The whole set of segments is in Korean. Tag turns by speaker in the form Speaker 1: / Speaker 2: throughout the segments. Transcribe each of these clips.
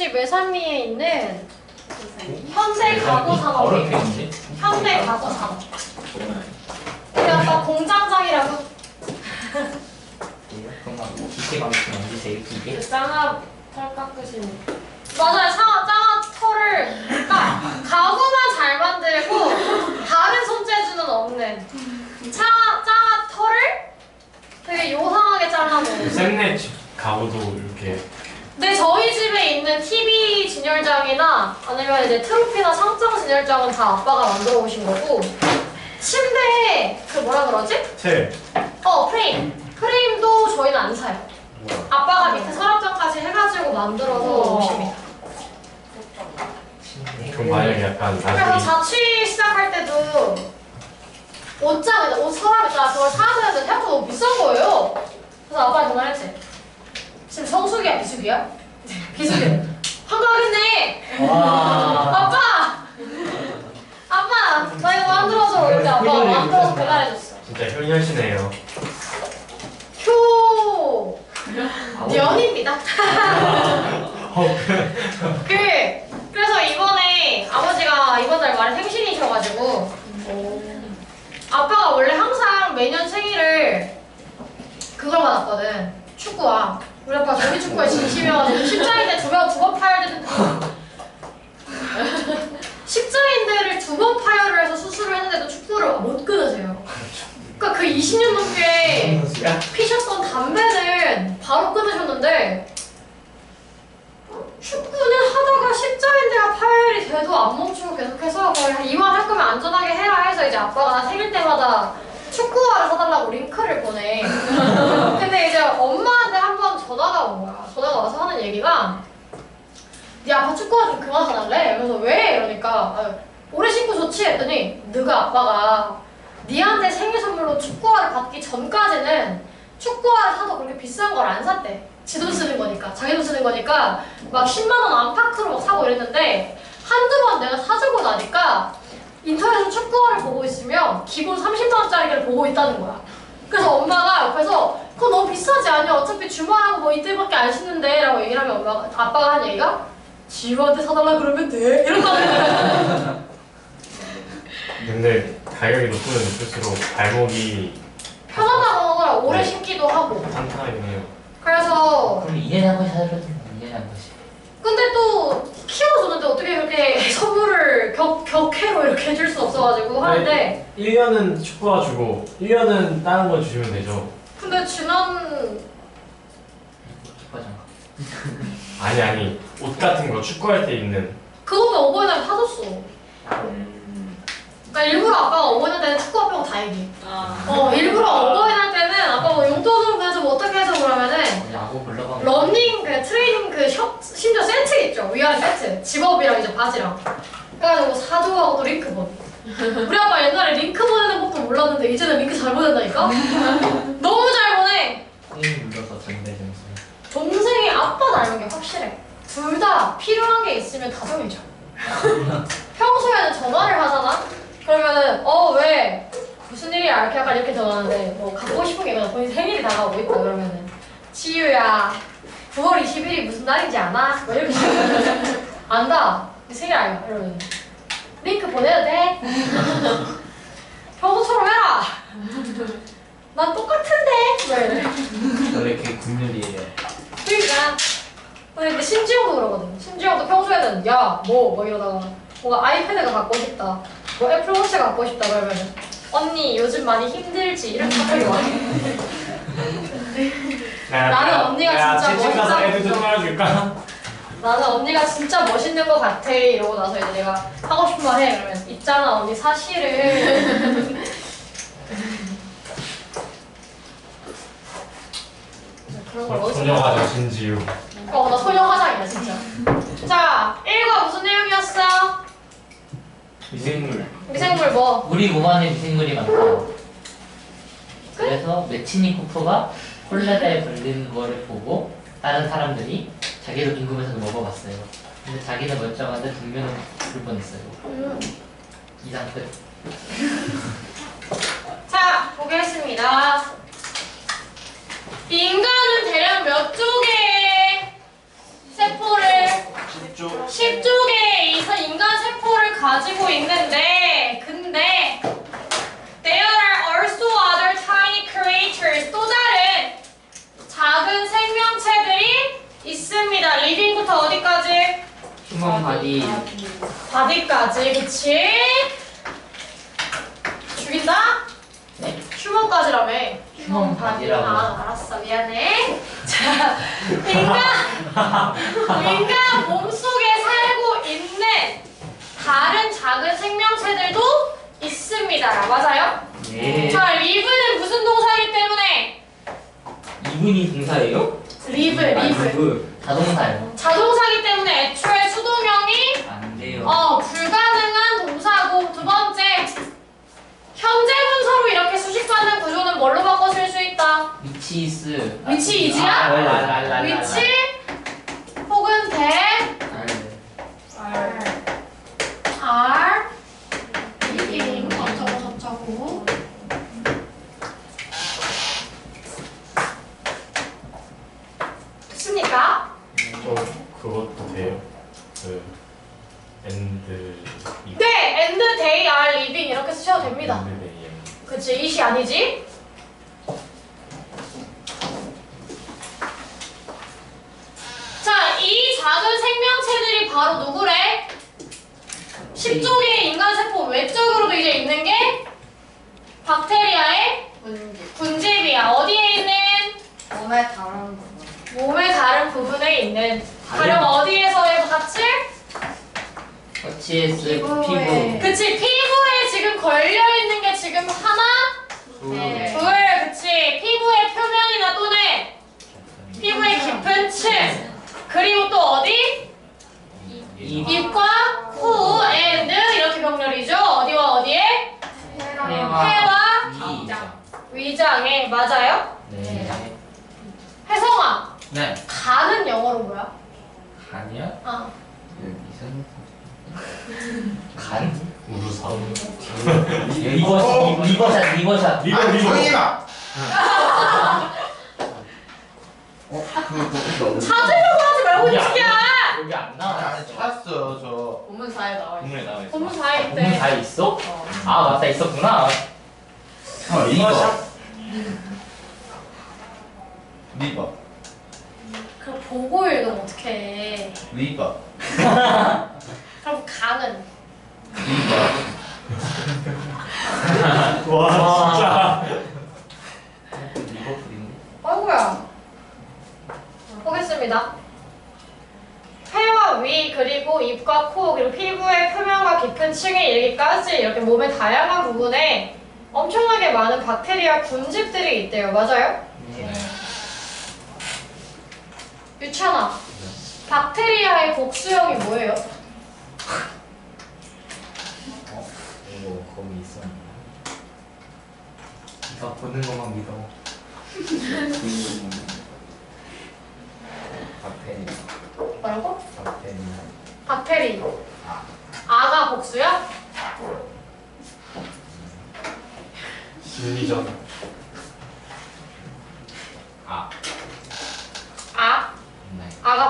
Speaker 1: 서울시 매산리에 있는 현대 가구 산업이에요. 현대 가구 산업. 우리 아까 공장장이라고
Speaker 2: 기계 방식 만드세요 기계?
Speaker 1: 그 짱아 털 깎으시는. 맞아요. 짱아 짱아 털을 그러니까 가구만 잘 만들고 다른 손재주는 없는 짱아 짱아 털을 되게 요상하게 잘라놓은.
Speaker 3: 샘넷 집 가구도 이렇게
Speaker 1: 근데 저희 집에 있는 TV 진열장이나 아니면 이제 트로피나 상장 진열장은 다 아빠가 만들어 오신 거고 침대 그 뭐라 그러지? 텔어 프레임 프레임도 저희는 안 사요. 아빠가 밑에 서랍장까지 해가지고 만들어서 오십니다.
Speaker 3: 그럼 만약에 약간
Speaker 1: 그래서
Speaker 3: 나중에
Speaker 1: 자취 시작할 때도 옷장, 옷 서랍 있잖아. 그걸 사야 되는데 생각보다 너무 비싼 거예요. 그래서 아빠한테 전화했지. 지금 성수기야, 비수기야? 비수기. 한가하겠네.
Speaker 2: 와
Speaker 1: 아빠! 아빠! 나 이거 만들어줘. 이렇게 아빠가 만들어서 배달해줬어.
Speaker 3: 진짜 효녀시네요
Speaker 1: 효... 년입니다.
Speaker 3: 어,
Speaker 1: 그, 그래서 이번에 아버지가 이번 달 말에 생신이셔가지고 아빠가 원래 항상 매년 생일을 그걸 받았거든. 축구와. 우리 아빠 조기 축구에 진심이어가지고 십자인대 두번 파야 되는 십자인대를 두 번 파열을 해서 수술을 했는데도 축구를 못 끊으세요. 그러니까 그 20년 넘게 피셨던 담배는 바로 끊으셨는데 축구는 하다가 십자인대가 파열이 돼도 안 멈추고 계속해서 거의 한 이왕 할 거면 안전하게 해라 해서 이제 아빠가 나 생일 때마다 축구화를 사달라고 링크를 보내. 근데 이제 엄마한테 한 번 전화가 온 거야. 전화가 와서 하는 얘기가 네 아빠 축구화 좀 그만 사달래. 그래서 왜? 이러니까 아, 오래 신고 좋지 했더니 너가 아빠가 니한테 생일 선물로 축구화를 받기 전까지는 축구화를 사도 그렇게 비싼 걸 안 샀대. 지 돈 쓰는 거니까, 자기 돈 쓰는 거니까 막 10만 원 안팎으로 막 사고 이랬는데 한두 번 내가 사주고 나니까 인터넷에서 축구화를 보고 있으면 기본 30만 원짜리를 보고 있다는 거야. 그래서 엄마가 옆에서 그거 너무 비싸지 않냐? 어차피 주말하고 뭐 이틀밖에 안 쉬는데 라고 얘기를 하면 엄마가 아빠가 한 얘기가 지우한테 사달라 그러면 돼 이런다는 거야.
Speaker 3: 근데 가격이 높으면 높을수록 발목이
Speaker 1: 편하다고 하더라. 오래
Speaker 3: 네.
Speaker 1: 신기도 하고.
Speaker 3: 탄탄하긴 해요
Speaker 1: 그래서
Speaker 2: 그럼 2년에 한 번씩 하더라도 2년에 한 번씩
Speaker 1: 근데 또 키워주는데 어떻게 그렇게 선물을 격, 격해로 이렇게 해줄 수 없어가지고 하는데.
Speaker 3: 1년은 축구화 주고 1년은 다른 거 주시면 되죠.
Speaker 1: 근데 지난
Speaker 2: 축구장.
Speaker 3: 아니 아니. 옷 같은 거 축구할 때 입는.
Speaker 1: 그거는 어버이날 사줬어. 그러니까 일부러 아빠가 어버이날 때는 축구 앞에고 다 얘기 어. 일부러 어버이날 때는 아빠 뭐 용돈 좀 어떻게 해서 그러면은?
Speaker 2: 야구 보러 가면
Speaker 1: 러닝 그 트레이닝 그 셔, 심지어 세트 있죠? 위아래 세트. zip-up이랑 이제 바지랑. 그래가지고 사줘하고 또 링크 본. 우리 아빠 옛날에 링크 보내는 것도 몰랐는데 이제는 링크 잘 보낸다니까? 너무 잘 보내.
Speaker 2: 게임 눌러서 전대 점수
Speaker 1: 동생이 아빠 닮은 게 확실해. 둘 다 필요한 게 있으면 다 정해져 평소에는 전화를 하잖아? 그러면은 어왜 무슨 일이야? 이렇게 약간 이렇게 전화하는데 뭐 갖고 싶은 게 있거나 본인 생일이 다가오고 있다 그러면은. 치유야 9월 20일이 무슨 날인지 아나? 뭐 이렇게. 안다 네 생일 알까? 이러면 링크 보내도 돼? 평소처럼 해라! 난 똑같은데? 뭐
Speaker 2: 원래. 그게 국룰이에요?
Speaker 1: 그러니까. 근데 근데 신지영도 그러거든. 신지영도 평소에는 야뭐 뭐 이러다가. 뭔가 아이패드가 갖고 싶다. 뭐 애플워치 갖고 싶다 그러면은 언니 요즘 많이 힘들지 이렇게 갑자기 와 나는 언니가
Speaker 3: 야,
Speaker 1: 진짜
Speaker 3: 집집 가서
Speaker 1: 멋있다.
Speaker 3: 애들 좀 놀아줄까?
Speaker 1: 나는 언니가 진짜 멋있는 것 같아 이러고 나서 이제 내가 하고 싶은 말 해 그러면 있잖아 언니 사실은 그런 걸 어디서
Speaker 3: 소녀가자 신지유
Speaker 1: 어, 나 소녀 화장이야, 진짜. 자, 1과 무슨 내용이었어?
Speaker 2: 미생물.
Speaker 1: 미생물 뭐?
Speaker 2: 우리 몸 안에 미생물이 많다. 그래서 매치니 쿠퍼가 콜레라에 걸리는 거를 보고 다른 사람들이 자기도 궁금해서 먹어봤어요. 근데 자기는 멀쩡한데 분명히 죽을 뻔했어요.
Speaker 1: 음.
Speaker 2: 이상 끝.
Speaker 1: 자, 보겠습니다. 인간은 대략 몇 쪽의 세포를 10조. 10개 인간 세포를 가지고 있는데 근데 there are also other tiny creatures 또 다른 작은 생명체들이 있습니다. living부터 어디까지?
Speaker 2: human
Speaker 1: body body까지 그치? 죽인다?
Speaker 2: 네.
Speaker 1: 휴먼까지라며
Speaker 2: 형 밥이라고.
Speaker 1: 아, 알았어 미안해. 자, 그러니까 몸속에 살고 있는 다른 작은 생명체들도 있습니다. 맞아요?
Speaker 2: 예.
Speaker 1: 자, live는 무슨 동사이기 때문에
Speaker 2: 이분이 동사예요?
Speaker 1: 리브,
Speaker 2: 아, live. live. 자동사요.
Speaker 1: 자동사기 때문에 애초에 수동형이
Speaker 2: 안 돼요.
Speaker 1: 어, 几集？来来来。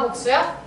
Speaker 2: 아,
Speaker 1: 복수야?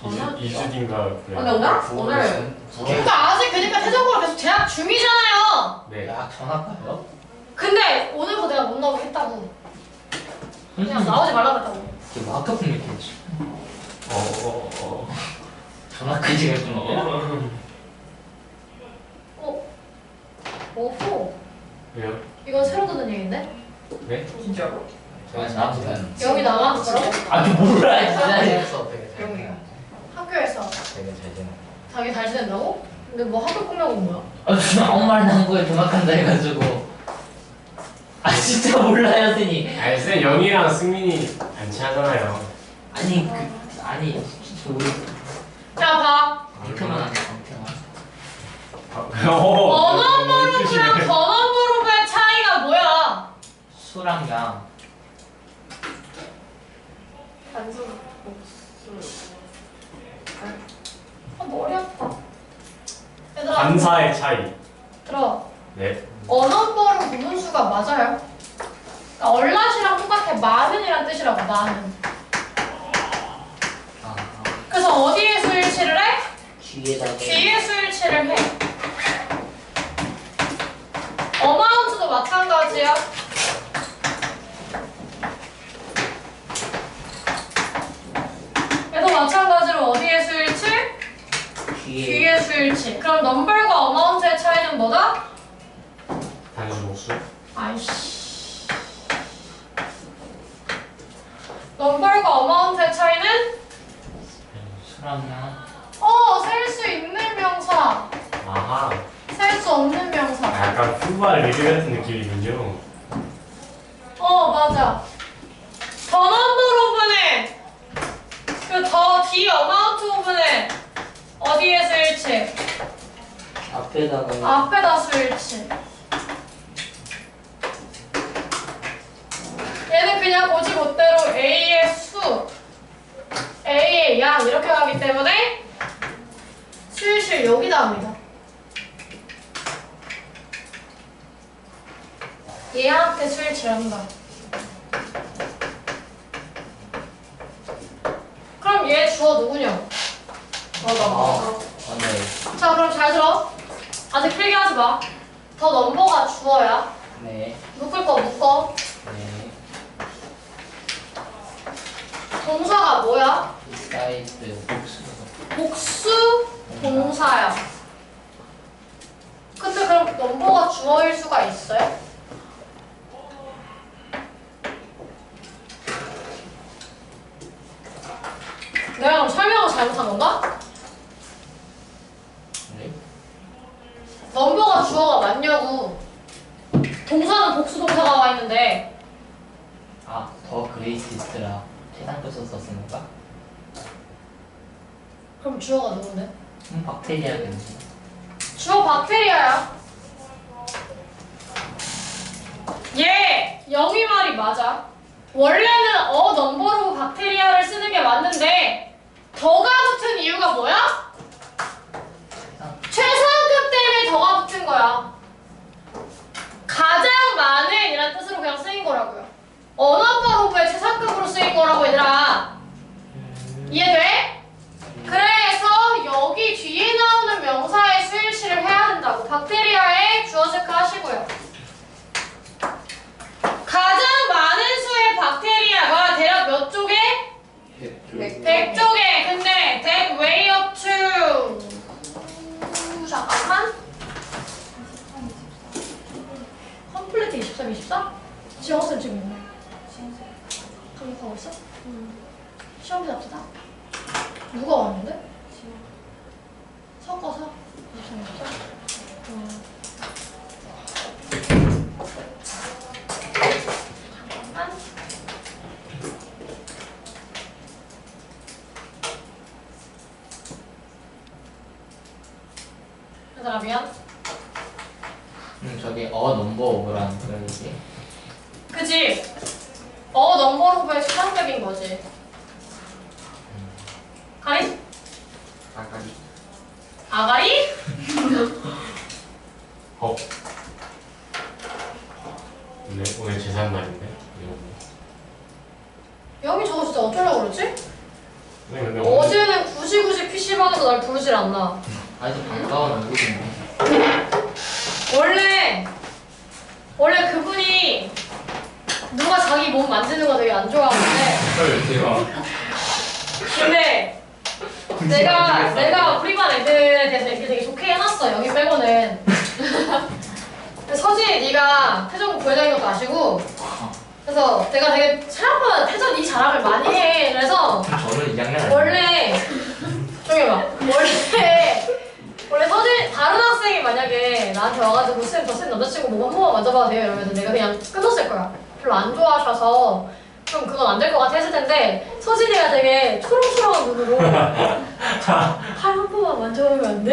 Speaker 4: 전화?
Speaker 3: 2주, 2주 뒤인가 그래요.
Speaker 4: 근데 오늘 오늘
Speaker 1: 그러니까 아직 그러니까 최종적으로 계속 재학 중이잖아요.
Speaker 3: 네.
Speaker 2: 야 전화 가요?
Speaker 1: 근데 오늘부터 내가 못 나오게 했다고. 그냥 나오지 말라 그랬다고.
Speaker 2: 이게 뭐 학교 폭력했지.
Speaker 3: 어, 어, 어.
Speaker 2: 전화까지 갈 정도야?
Speaker 1: 어? 오호.
Speaker 3: 왜요?
Speaker 1: 이건 새로 듣는 얘기인데?
Speaker 3: 네?
Speaker 4: 진짜로?
Speaker 2: 아.
Speaker 1: 여기 나만 그럼?
Speaker 2: 아니 몰라 진짜.
Speaker 4: 영이야.
Speaker 1: 학교에서
Speaker 5: 되게 잘 지내.
Speaker 1: 자기 잘 지낸다고? 근데 뭐 학교 폭력은 뭐야?
Speaker 2: 아 무슨 아무 말도 한 거에 도망간다 해가지고. 아 진짜 몰라요 선생님.
Speaker 3: 아니 쌤 영희랑 승민이 안 친하잖아요.
Speaker 2: 아니 그 아니 진짜 우리
Speaker 1: 자 봐.
Speaker 2: 방태만
Speaker 3: 어, 뜻이네.
Speaker 1: 전원그룹의 차이가 뭐야?
Speaker 2: 수랑 양.
Speaker 4: 단순 복수.
Speaker 1: 아 머리 아파. 얘들아
Speaker 3: 반사의 차이.
Speaker 1: 들어.
Speaker 3: 네.
Speaker 1: 언어버름 구문수가 맞아요. 그러니까 얼랏이랑 똑같아. 많은이란 뜻이라고 많은.
Speaker 2: 아
Speaker 1: 그래서 어디에 수일치를 해?
Speaker 2: 귀에다가.
Speaker 1: 뒤에 수일치를 해. 어마운트도 마찬가지야. 얘도 마찬가지로 어디에 수일치? 뒤에 수일치. 그럼 넘벌과 어마운트의 차이는 뭐다?
Speaker 3: 단수 복수.
Speaker 1: 아이씨. 넘벌과 어마운트의 차이는
Speaker 2: 수랑 양.
Speaker 1: 어, 셀 수 있는 명사,
Speaker 3: 아하.
Speaker 1: 셀 수 없는 명사.
Speaker 3: 아, 약간 푸바 리드 같은 느낌이군요.
Speaker 1: 어, 맞아. 전원도 부분에 그더 D 어마운트 부분에 어디에 수일치?
Speaker 2: 앞에다가.
Speaker 1: 앞에다 수 일치. 얘는 그냥 고지 못대로 A의 수, A의 양 이렇게 가기 때문에 수일치를 여기다 합니다. 얘한테 수일치를 한다. 그럼 얘 주어 누구냐?
Speaker 4: 맞아
Speaker 2: 아,
Speaker 4: 맞아.
Speaker 2: 네.
Speaker 1: 자 그럼 잘 들어. 아직 필기 하지 마. 더 넘버가 주어야.
Speaker 2: 네.
Speaker 1: 묶을 거 묶어.
Speaker 2: 네.
Speaker 1: 동사가 뭐야?
Speaker 2: 사이드 복수.
Speaker 1: 복수 동사야. 근데 그럼 number가 주어일 수가 있어요? 내가 그럼 설명을 잘못한 건가?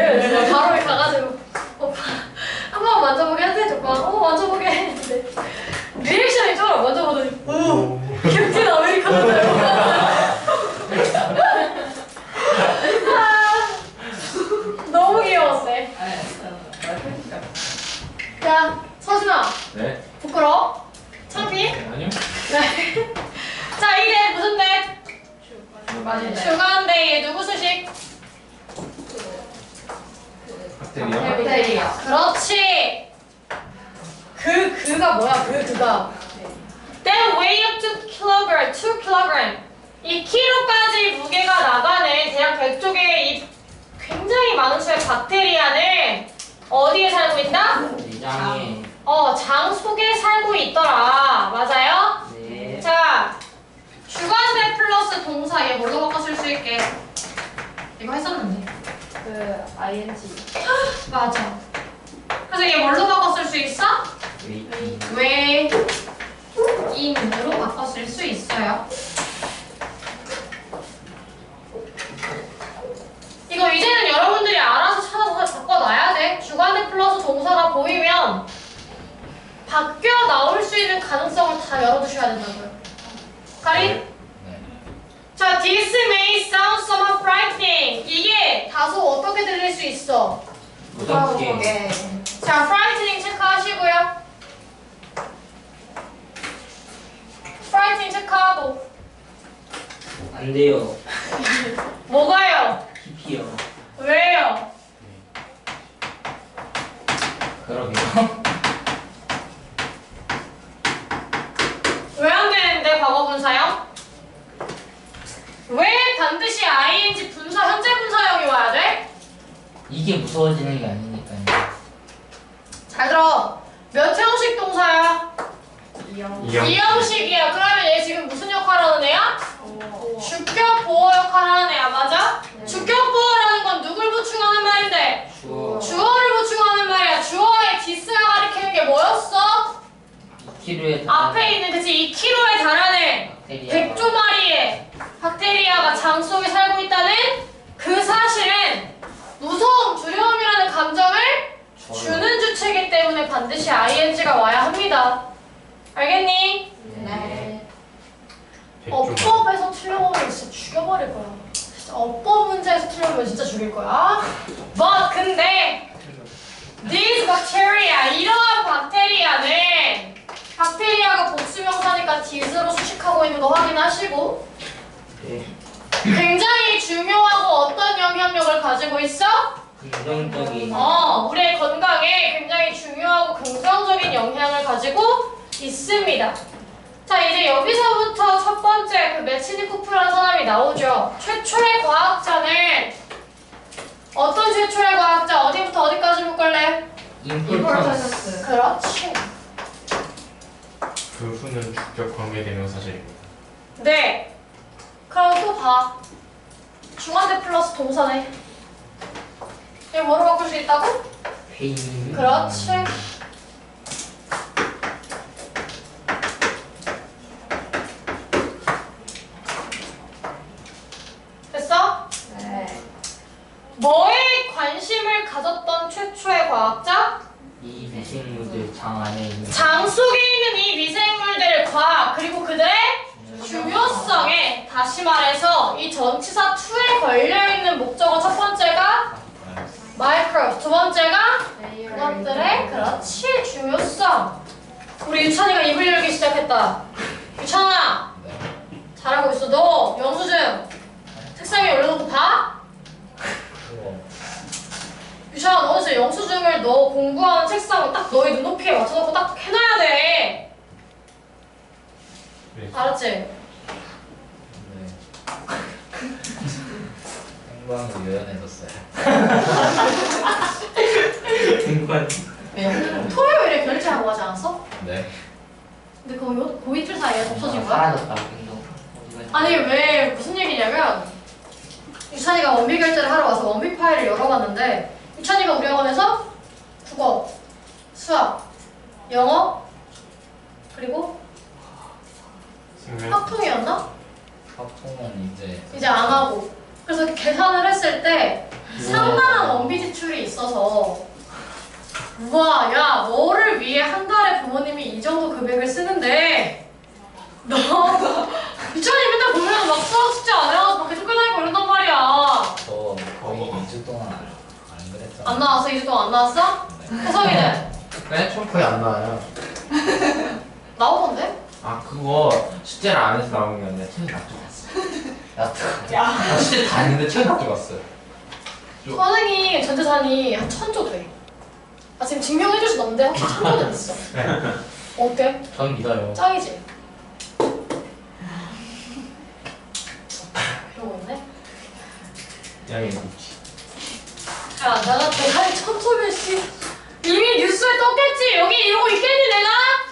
Speaker 1: 거예요. 바로 가가지고 오빠 한 번 만져보게 했더니 오빠가 어 만져보게. 했는데 리액션이 쩔어 만져보더니 오 확인하시고
Speaker 2: 네.
Speaker 1: 굉장히 중요하고 어떤 영향력을 가지고 있어?
Speaker 2: 긍정적인
Speaker 1: 어, 우리의 건강에 굉장히 중요하고 긍정적인 영향을 가지고 있습니다. 자, 이제 여기서부터 첫 번째 그 메치니코프라는 사람이 나오죠. 최초의 과학자는 어떤 최초의 과학자? 어디부터 어디까지 볼걸래?
Speaker 2: 임포턴스
Speaker 1: 그렇지.
Speaker 3: 그 후는 주격 관계대명사절입니다.
Speaker 1: 네. 그럼 또 봐. 중한대 플러스 동사네. 이거 뭐로 바꿀 수 있다고? 그렇지. 됐어?
Speaker 4: 네.
Speaker 1: 뭐에 관심을 가졌던 최초의 과학자?
Speaker 2: 이 미생물들 장 안에 있는
Speaker 1: 장 속에 있는 이 미생물들과 그리고 그들의 중요성에 다시 말해서 이 전치사 2에 걸려있는 목적어 첫 번째가 마이크로 두 번째가 그것들의 그렇지 중요성. 우리 유찬이가 입을 열기 시작했다. 유찬아 잘하고 있어. 너 영수증 책상 위에 올려놓고 봐. 유찬아 너 진짜 영수증을 너 공부하는 책상 딱 너의 눈높이에 맞춰놓고 딱 해놔야 돼
Speaker 3: 네.
Speaker 1: 알았지?
Speaker 5: 네. 행방이 유연해졌어요.
Speaker 2: 공부한
Speaker 1: 토요일에 결제하고 하지 않았어?
Speaker 5: 네.
Speaker 1: 근데 그거 요- 그 이틀 사이에 없어진 거야?
Speaker 2: 사라졌다고 행동 어디 갔지?
Speaker 1: 아니 왜 무슨 얘기냐면 유찬이가 원비 결제를 하러 와서 원비 파일을 열어봤는데 유찬이가 우리 학원에서 국어, 수학, 영어 그리고
Speaker 3: 생명
Speaker 1: 학통이었나?
Speaker 5: 화통은 이제
Speaker 1: 이제 안 하고 그래서 계산을 했을 때 상당한 원비 지출이 있어서 우와 야 너를 위해 한 달에 부모님이 이 정도 금액을 쓰는데 너 유찬이 맨날 보면 막 수학 숙제 안 해가지고 밖에 쫓겨다니고 이런단 말이야
Speaker 5: 저 거의 2주 동안 안, 안 그랬잖아요.
Speaker 1: 안 나왔어? 2주 동안 안 나왔어?
Speaker 5: 네.
Speaker 1: 혜성이는
Speaker 6: 네? 좀 거의 안 나와요.
Speaker 1: 나오던데?
Speaker 6: 아 그거 숙제를 안 해서 나온 게 아니라 책 가져갔어.
Speaker 5: 나도
Speaker 6: 아 숙제 다 했는데 책 가져갔어요. 요-
Speaker 1: 선생님 전재산이 한 천조 돼. 아 지금 증명해줄 수 없는데 혹시 천조는 있어? 어때?
Speaker 2: 전 믿어요
Speaker 1: 짱이지? 이러고 있네?
Speaker 6: 양이 묵지.
Speaker 1: 야 내가 대가리 천조면 씨 이미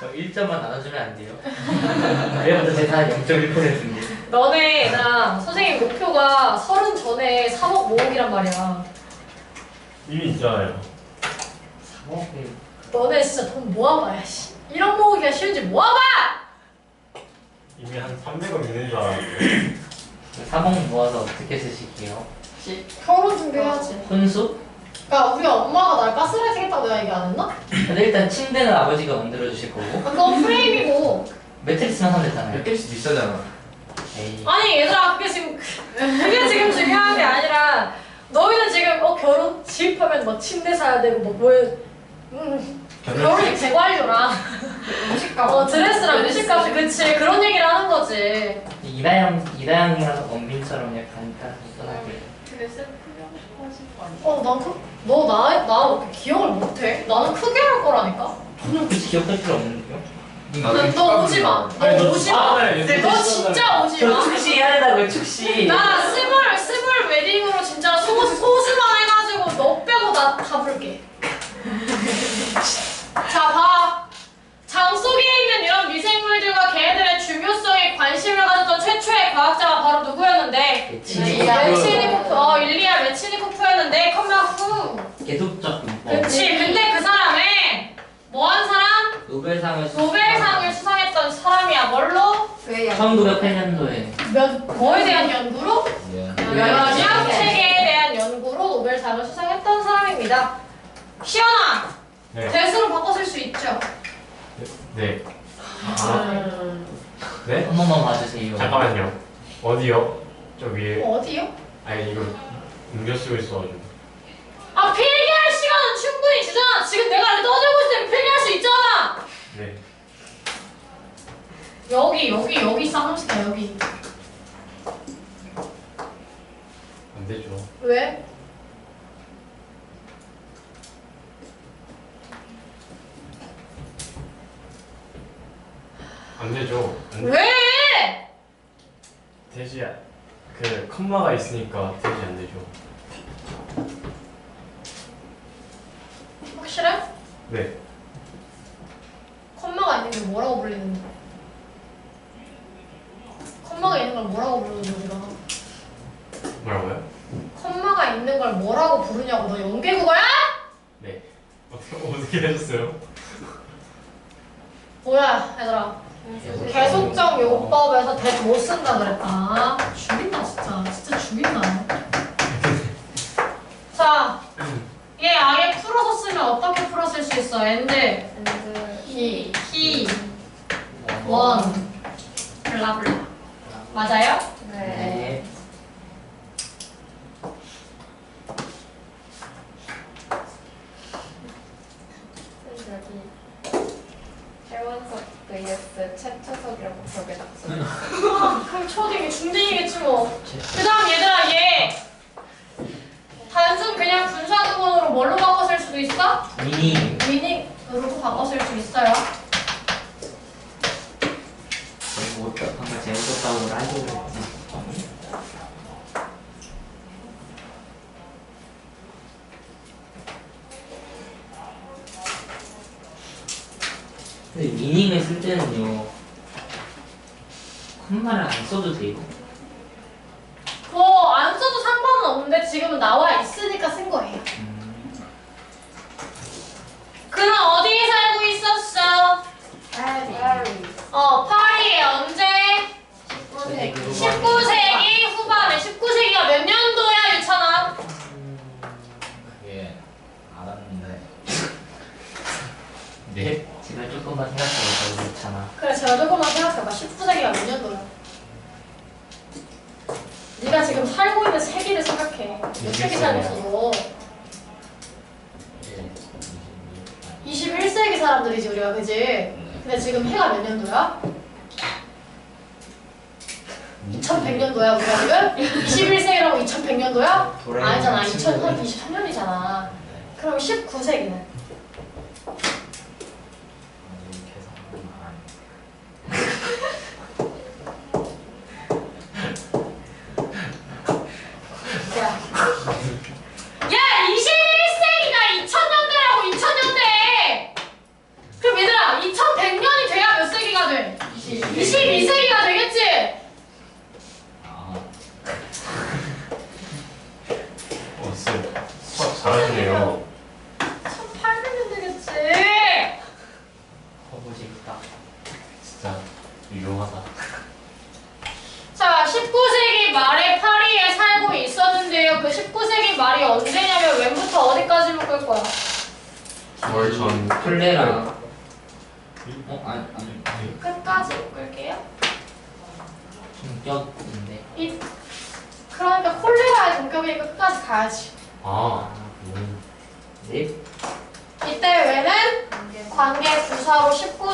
Speaker 2: 저 1점만 나눠주면 안 돼요? 왜냐면 제가 0.1%인데
Speaker 1: 너네 나 선생님 목표가 서른 전에 3억 모으기란 말이야
Speaker 3: 이미 있잖아요.
Speaker 2: 3억을
Speaker 1: 너네 진짜 돈 모아봐야 씨 이런 모으기가 쉬운지 모아봐!
Speaker 3: 이미 한 300원 있는 줄 알았는데
Speaker 2: 3억 모아서 어떻게 쓰실게요?
Speaker 1: 결혼 준비해야지
Speaker 2: 혼수?
Speaker 1: 그러니까 우리 엄마가 날 가스라이팅 했다고 내가 얘기 안 했나?
Speaker 2: 근데 일단 침대는 아버지가 만들어 주실 거고
Speaker 1: 아, 그건 프레임이고
Speaker 2: 매트리스만 사면 되잖아요
Speaker 6: 몇 개씩 비싸잖아.
Speaker 2: 에이
Speaker 1: 아니 얘들아 그게 지금 그게 지금 중요한 게 아니라 너희는 지금 어 결혼 집 하면 뭐 침대 사야 되고 뭐 뭐에 음 결혼식 재관료랑
Speaker 4: 무식감.
Speaker 1: 어 드레스랑 음식값이 그치 그런 얘기를 하는 거지
Speaker 2: 이다영, 이다영이라서 원빈처럼 약간 딱 떠날게요
Speaker 4: 그래서 풀려고 싶어 하신 거 아니에요?
Speaker 1: 어난 너 나 나 기억을 못해 나는 크게 할 거라니까
Speaker 2: 저는 굳이 기억할 필요 없는데요?
Speaker 1: 너, 너 오지 마.
Speaker 3: 아니,
Speaker 1: 너
Speaker 3: 너
Speaker 1: 오지
Speaker 3: 진짜
Speaker 1: 마. 너 진짜 오지
Speaker 2: 저
Speaker 1: 마.
Speaker 2: 축시 하려고 축시
Speaker 1: 나 small small wedding으로 진짜 소 소수만 해가지고 너 빼고 나다 부를게. 자 봐. 장 속에 있는 이런 미생물들과 걔네들의 중요성에 관심을 가졌던 최초의 과학자가 바로 누구였는데?
Speaker 2: 메치니코프
Speaker 1: 메치니코프. 어 일리아 메치니코프였는데 comma who.
Speaker 2: 계속적 용법
Speaker 1: 그치. 근데 그 사람은 뭐한 사람?
Speaker 2: 노벨상을 수-
Speaker 1: 노벨상을 수상했던 사람이야. 뭘로?
Speaker 4: 왜
Speaker 2: 1908년도에
Speaker 1: 몇 뭐에 대한 연구로?
Speaker 5: 예.
Speaker 1: 면역 체계에 대한 연구로 노벨상을 수상했던 사람입니다. 시연아,
Speaker 3: 네.
Speaker 1: 대수로 바꿔 쓸 수 있죠?
Speaker 3: 네.
Speaker 1: 음.
Speaker 3: 네?
Speaker 2: 한 번만 봐주세요.
Speaker 3: 잠깐만요. 어디요? 저 위에.
Speaker 1: 어디요?
Speaker 3: 아니 이거 옮겨 쓰고 있어가지고.
Speaker 1: 아 필기할 시간은 충분히 주잖아. 지금 내가 떠들고 있을 때 필기할 수 있잖아.
Speaker 3: 네.
Speaker 1: 여기 여기 여기 싸움시다 여기.
Speaker 3: 안 되죠.
Speaker 1: 왜?
Speaker 3: 안 되죠. 안
Speaker 1: 왜?
Speaker 3: 돼지 그 컴마가 있으니까 돼지 안 되죠.
Speaker 1: 확실해?
Speaker 3: 네.
Speaker 1: 컴마가 있는 게 뭐라고 불리는데? 컴마가 있는 걸 뭐라고 부르는데 우리가?
Speaker 3: 뭐라고요?
Speaker 1: 컴마가 있는 걸 뭐라고 부르냐고 너 연계국어야?
Speaker 3: 네. 어떻게 어떻게 하셨어요?
Speaker 1: 뭐야 얘들아 계속적 용법에서 that 못 쓴다 그랬다. 죽인다 진짜. 진짜 죽인다 자 얘 아예 풀어서 쓰면 어떻게 풀어 쓸 수 있어? and and he, he, won blah blah 맞아요?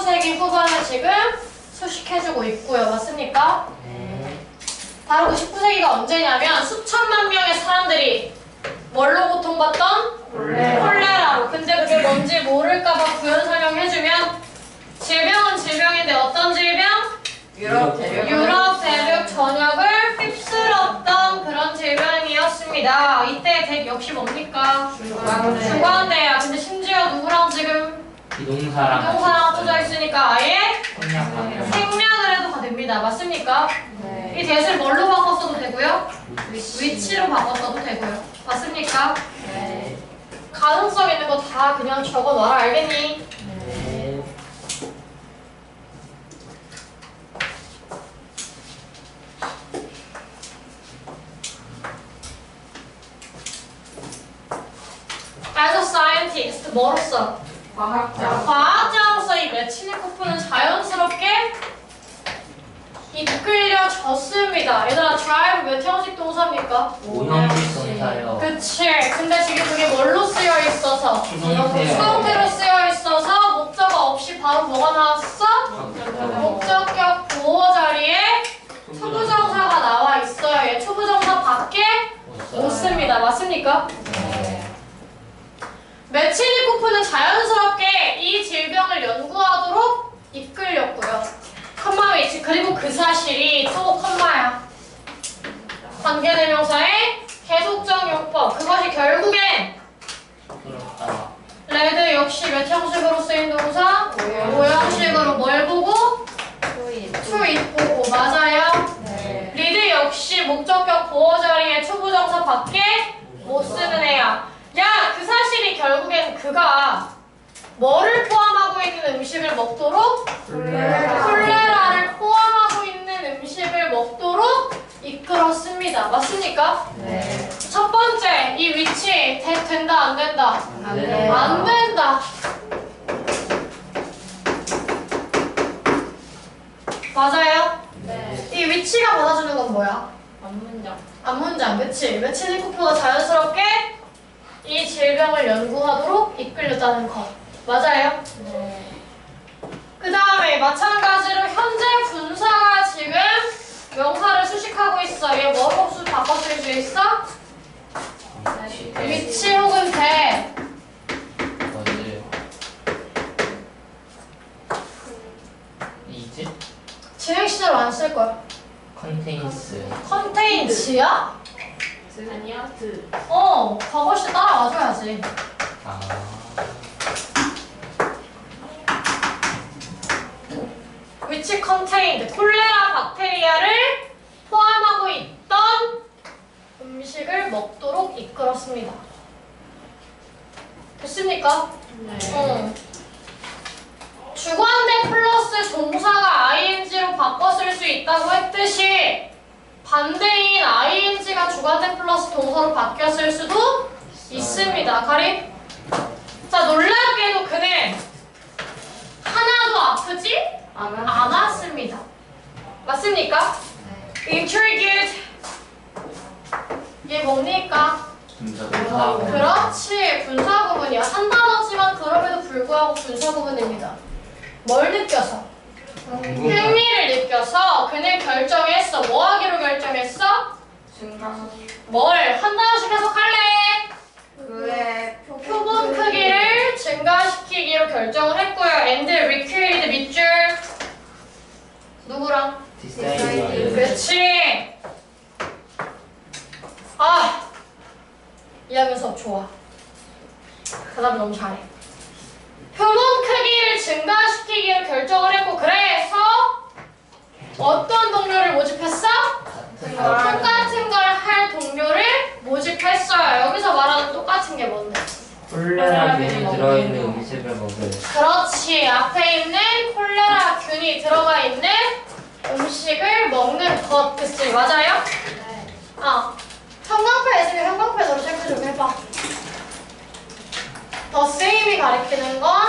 Speaker 2: 19세기
Speaker 1: 후반을 지금 수식해주고 있고요. 맞습니까?
Speaker 2: 네.
Speaker 1: 바로 그 19세기가 언제냐면 수천만 명의 사람들이 뭘로 고통받던?
Speaker 4: 콜레라.
Speaker 1: 콜레라로. 근데 그게 뭔지 모를까봐 구현 설명해주면 질병은 질병인데 어떤 질병?
Speaker 4: 유럽 대륙.
Speaker 1: 유럽 대륙 전역을 휩쓸었던 그런 질병이었습니다. 이때 덱 역시 뭡니까?
Speaker 4: 중간대.
Speaker 1: 중간대야. 근데 심지어 누구랑 지금
Speaker 2: 비동사랑
Speaker 1: 비동사랑 합쳐져 있으니까 아예
Speaker 2: 생략.
Speaker 1: 생략을 해도 다 됩니다. 맞습니까?
Speaker 4: 네.
Speaker 1: 이 대를 뭘로 바꿨어도 되고요. 위치로 바꿨어도 되고요. 맞습니까?
Speaker 4: 네.
Speaker 1: 가능성 있는 거 다 그냥 적어놔라. 알겠니?
Speaker 2: 네.
Speaker 1: As a scientist, 뭐로서?
Speaker 4: 과학자.
Speaker 1: 과학자로서 이 매치니코프는 자연스럽게 이끌려졌습니다. 얘들아 drive 몇 형식 동사입니까?
Speaker 2: 오형식 동사요.
Speaker 1: 그치. 근데 지금 그게 뭘로 쓰여 있어서? 수동태로 쓰여 있어서 목적어 없이 바로 뭐가 나왔어? 목적격 보어 자리에 투부정사가 나와 있어요. 얘 투부정사 밖에 못 씁니다. 맞습니까?
Speaker 2: 네.
Speaker 1: 메치니코프는 자연스럽게 이 질병을 연구하도록 이끌렸고요. comma which 그리고 그 사실이 또 comma야. 관계대명사의 계속적 용법 그것이 결국엔. led 역시 몇 형식으로 쓰인 동사? 오형식으로 뭘 보고?
Speaker 4: 투입.
Speaker 1: 투입 보고 맞아요.
Speaker 4: 네.
Speaker 1: lead 역시 목적격 보어 자리에 투부정사 밖에 못 쓰는 애야. 야, 그 사실이 결국엔 그가 뭐를 포함하고 있는 음식을 먹도록 콜레라를 포함하고 있는 음식을 먹도록 이끌었습니다. 맞습니까?
Speaker 4: 네.
Speaker 1: 첫 번째, 이 위치 대- 된다 안 된다?
Speaker 4: 안
Speaker 2: 네.
Speaker 4: 돼요.
Speaker 1: 안 된다. 맞아요?
Speaker 4: 네.
Speaker 1: 이 위치가 받아주는 건 뭐야?
Speaker 4: 앞문장.
Speaker 1: 앞문장, 그치? 메치니코프가 자연스럽게 이 질병을 연구하도록 이끌렸다는 것. 맞아요?
Speaker 4: 네.
Speaker 1: 그 다음에 마찬가지로 현재 분사가 지금 명사를 수식하고 있어. 얘 뭐로 수 바꿔 쓸 수 있어? 위치 혹은 대.
Speaker 2: 어디? 이집
Speaker 1: 진행 시제로 안 쓸 거야.
Speaker 2: 컨테인스.
Speaker 1: 컨테인츠야?
Speaker 4: 아니야. 드.
Speaker 1: 어, 과거 시따 라와줘야지.
Speaker 2: 아.
Speaker 1: which contained 콜레라 박테리아를 포함하고 있던 음식을 먹도록 이끌었습니다. 됐습니까?
Speaker 4: 네.
Speaker 1: 응. 주관대 플러스 동사가 ing로 바꿔 쓸 수 있다고 했듯이 반대인 ing가 주관대 플러스 동사로 바뀌었을 수도 있습니다. 가림? 자, 놀랍게도 그는 하나도 아프지
Speaker 4: 안
Speaker 1: 않았습니다. 맞습니까? intrigued 얘 뭡니까?
Speaker 2: 분사.
Speaker 1: 그렇지 분사 구문이야 한 단어지만 그럼에도 불구하고 분사 구문입니다. 뭘 느껴서? 흥미를 느껴서 그는 결정했어. 뭐 하기로 결정했어? 뭘 한 단어씩 해석할래?
Speaker 4: 그의
Speaker 1: 표본 크기를 증가시키기로 결정을 했고요. and recreated 밑줄 누구랑?
Speaker 2: decide.
Speaker 1: 그렇지. 아, 이학연 수업 좋아. 대답 너무 잘해. 표본 크기를 증가시키기로 결정을 했고 그래서 어떤 동료를 모집했어? 똑같은 걸 할 동료를 모집했어요. 여기서 말하는 똑같은 게 뭔데?
Speaker 2: 콜레라균이 들어있는 음식을 먹을.
Speaker 1: 그렇지. 앞에 있는 콜레라균이 들어가 있는 음식을 먹는 것. 그치? 맞아요? 어. 형광펜 있으면 형광펜으로 체크 좀 해봐. the same이 가리키는 건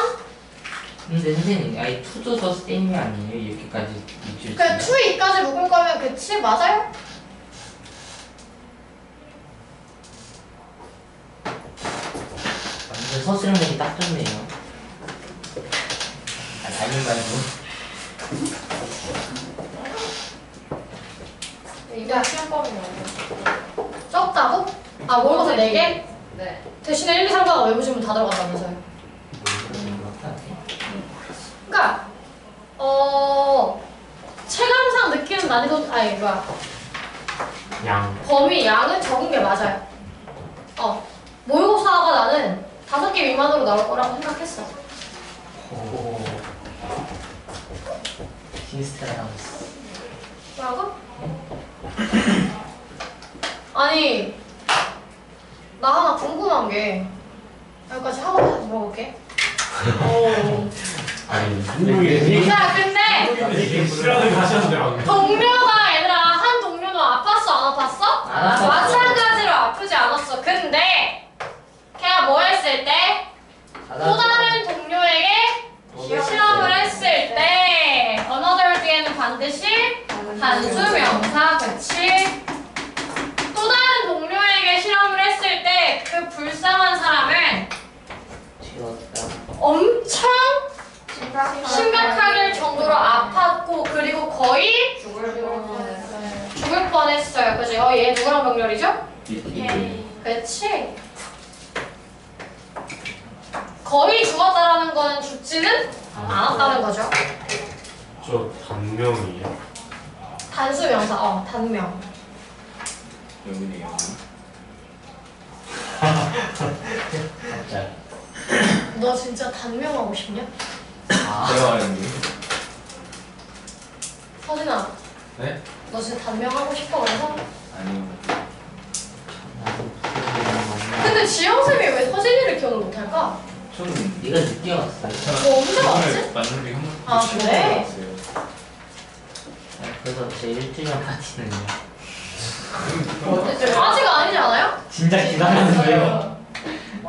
Speaker 2: 근데 선생님, to do the same이 아니에요? 이렇게까지
Speaker 1: 그 to, 이까지 묶을 거면 그치? 맞아요?
Speaker 2: 완전 서술형이 딱 좋네요. 아, 아니 말고.
Speaker 4: 이거 시험범위요.
Speaker 1: 적다고? 아, 모의고사 4개?
Speaker 4: 네.
Speaker 1: 대신에 1, 2, 3과가 외부 지문 다 들어간다면서요. 그러니까 어 체감상 느끼는 난이도 아니 뭐야
Speaker 3: 양.
Speaker 1: 범위 양은 적은 게 맞아요. 어 모의고사가 나는 다섯 개 미만으로 나올 거라고 생각했어.
Speaker 2: 오. 킨스테라우스.
Speaker 1: 뭐라고? 아니 나 하나 궁금한 게 여기까지 하고 다시 물어볼게.
Speaker 3: 아니?
Speaker 1: 야 근데
Speaker 3: 싫어하는.
Speaker 1: 동료가 얘들아 한 동료는 아팠어 안 아팠어?
Speaker 2: 안 아팠어.
Speaker 1: 마찬가지로 아프지 않았어. 근데 걔가 뭐 했을 때? 또 다른 동료에게 시험을 했을 때 another 뒤에는 반드시 단수 명사 그치 또 다른 동료에게 실험을 했을 때 그 불쌍한 사람은
Speaker 2: 지웠다.
Speaker 1: 엄청 심각하게 정도로 아팠고 그리고 거의
Speaker 4: 죽을 뻔했어요.
Speaker 1: 죽을 뻔했어요 그치 어, 얘 누구랑 병렬이죠?
Speaker 5: 예.
Speaker 1: 그치 거의 죽었다라는 거는 죽지는 않았다는 거죠
Speaker 3: 저 단명이에요.
Speaker 1: 단수 명사 어 단명
Speaker 5: 여기네요.
Speaker 2: 진짜.
Speaker 1: 너 진짜 단명하고 싶냐?
Speaker 2: 아.
Speaker 5: 제가 말했는데.
Speaker 1: 서진아
Speaker 5: 네?
Speaker 1: 너 진짜 단명하고 싶어 그래서?
Speaker 5: 아니요.
Speaker 1: 근데 지영 쌤이 왜 서진이를 기억을 못할까?
Speaker 5: 저는
Speaker 2: 네가 늦게 왔어.
Speaker 1: 너 언제 왔지?
Speaker 5: 만난 적이 한 번.
Speaker 1: 아,
Speaker 5: 시간에
Speaker 1: 그래?
Speaker 5: 왔어요.
Speaker 2: 그래서 제 1주년 파티는요.
Speaker 1: 아직 아니지 않아요?
Speaker 2: 진짜 기다렸는데요.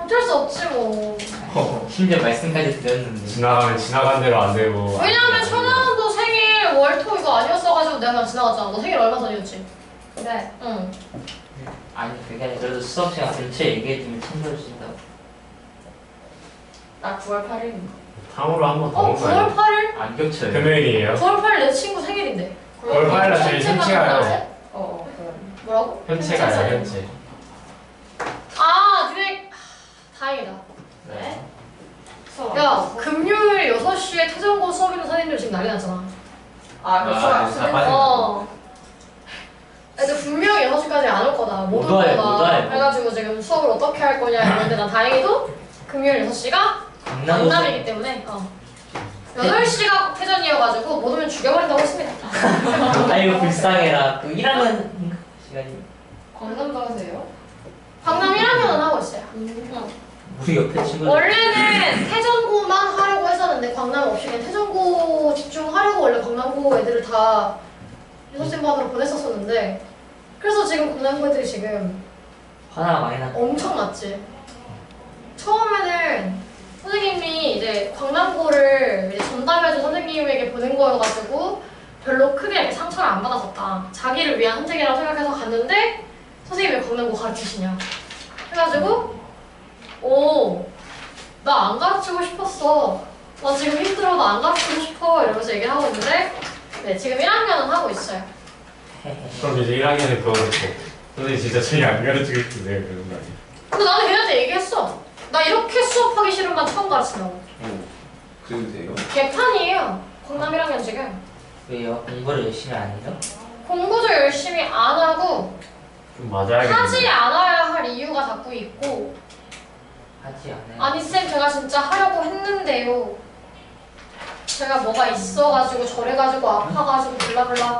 Speaker 1: 어쩔 수 없지 뭐.
Speaker 2: 심지어 말씀까지 드렸는데
Speaker 3: 지나가면 지나간 대로 안 되고
Speaker 1: 왜냐면 천하도 생일 월토 이거 아니었어가지고 내가 지나갔잖아. 너 생일 얼마 전이었지?
Speaker 4: 네.
Speaker 1: 응.
Speaker 2: 아니 그게 아니라 그래도 수업 시간 근처에 얘기해주면 챙겨주신다고
Speaker 4: 나 9월 8일인가.
Speaker 3: 탕후루 한번 더
Speaker 1: 어, 9월 8일?
Speaker 2: 안 겹쳐요
Speaker 3: 금요일이에요
Speaker 1: 9월 8일 내 친구 생일인데.
Speaker 3: 월 8일 날 저희 생치가요.
Speaker 4: 어, 어,
Speaker 1: 뭐라고?
Speaker 3: 현채가요 현채
Speaker 1: 아, 뉴에 4일이다.
Speaker 2: 네.
Speaker 4: 네.
Speaker 1: 야, 금요일 6시에 태전고 수업 있는 선생님들 지금 난리 났잖아.
Speaker 4: 아,
Speaker 5: 아,
Speaker 4: 아, 그래서 다
Speaker 5: 빠진
Speaker 1: 어. 아, 근데 분명히 6시까지 안 올 거다. 못 올
Speaker 2: 못 와요, 못
Speaker 1: 거다.
Speaker 2: 와요.
Speaker 1: 그래가지고 지금 수업을 어떻게 할 거냐 했는데 난 다행히도 금요일 6시가
Speaker 2: 강남
Speaker 1: 강남이기 때문에 어. 8시가 태전이어가지고 못 오면 죽여버린다고 했습니다.
Speaker 2: 아 이거 불쌍해라 그 일하는 시간이
Speaker 4: 강남 가세요?
Speaker 1: 강남 1학년은 하고 있어요. 응.
Speaker 2: 우리 옆에 친구들.
Speaker 1: 원래는 태전고만 하려고 했었는데 광남 없이 그냥 태전고 집중하려고 원래 강남고 애들을 다 유서쌤 반으로 보냈었었는데 그래서 지금 강남고 애들이 지금
Speaker 2: 화나 많이 나.
Speaker 1: 엄청 났지. 처음에는 선생님이 이제 광남고를 이제 전담해준 선생님에게 보낸 거여가지고 별로 크게 상처를 안 받았었다. 자기를 위한 선택이라고 생각해서 갔는데 선생님이 왜 광남고 가르치시냐. 해가지고 오, 나 안 가르치고 싶었어. 나 지금 힘들어, 나 안 가르치고 싶어. 이러면서 얘기를 하고 있는데 네, 지금 1학년은 하고 있어요.
Speaker 3: 그럼 이제 1학년에 그거 듣고. 선생님 진짜 저희 안 가르치고 싶으세요? 그런 거 아니에요?
Speaker 1: 근데 나는 걔한테 얘기했어. 나 이렇게 수업하기 싫은 반 처음 가르친다고.
Speaker 5: 오. 그래도 돼요?
Speaker 1: 개판이에요. 광남 1학년 지금.
Speaker 2: 왜요? 공부를 열심히 안 해요?
Speaker 1: 공부도 열심히 안 하고
Speaker 3: 좀 맞아야겠네.
Speaker 1: 하지 않아야 할 이유가 자꾸 있고
Speaker 2: 하지 않아요.
Speaker 1: 아니 쌤 제가 진짜 하려고 했는데요. 제가 뭐가 있어가지고 저래가지고 아파가지고 블라블라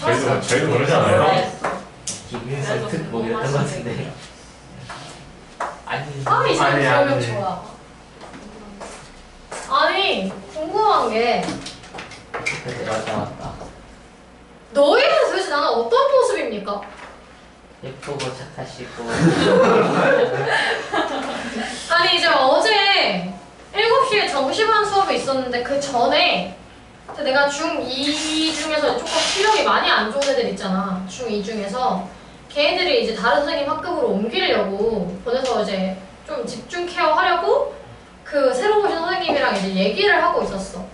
Speaker 3: 저희도, 저희도 모르잖아요.
Speaker 2: 김윤선 특뭐 이랬던 것 같은데. 아니.
Speaker 1: 아이 사람
Speaker 3: 아니,
Speaker 1: 그러면
Speaker 3: 아니.
Speaker 1: 좋아. 아니 궁금한 게
Speaker 2: 맞다 맞다.
Speaker 1: 너희는 도대체 나는 어떤 모습입니까?
Speaker 2: 예쁘고 착하시고.
Speaker 1: 아니 이제 어제 7시에 정시반 수업이 있었는데 그 전에 내가 중2 중에서 조금 실력이 많이 안 좋은 애들 있잖아. 중2 중에서. 걔네들이 이제 다른 선생님 학급으로 옮기려고 보내서 이제 좀 집중 케어 하려고 그 새로 오신 선생님이랑 이제 얘기를 하고 있었어.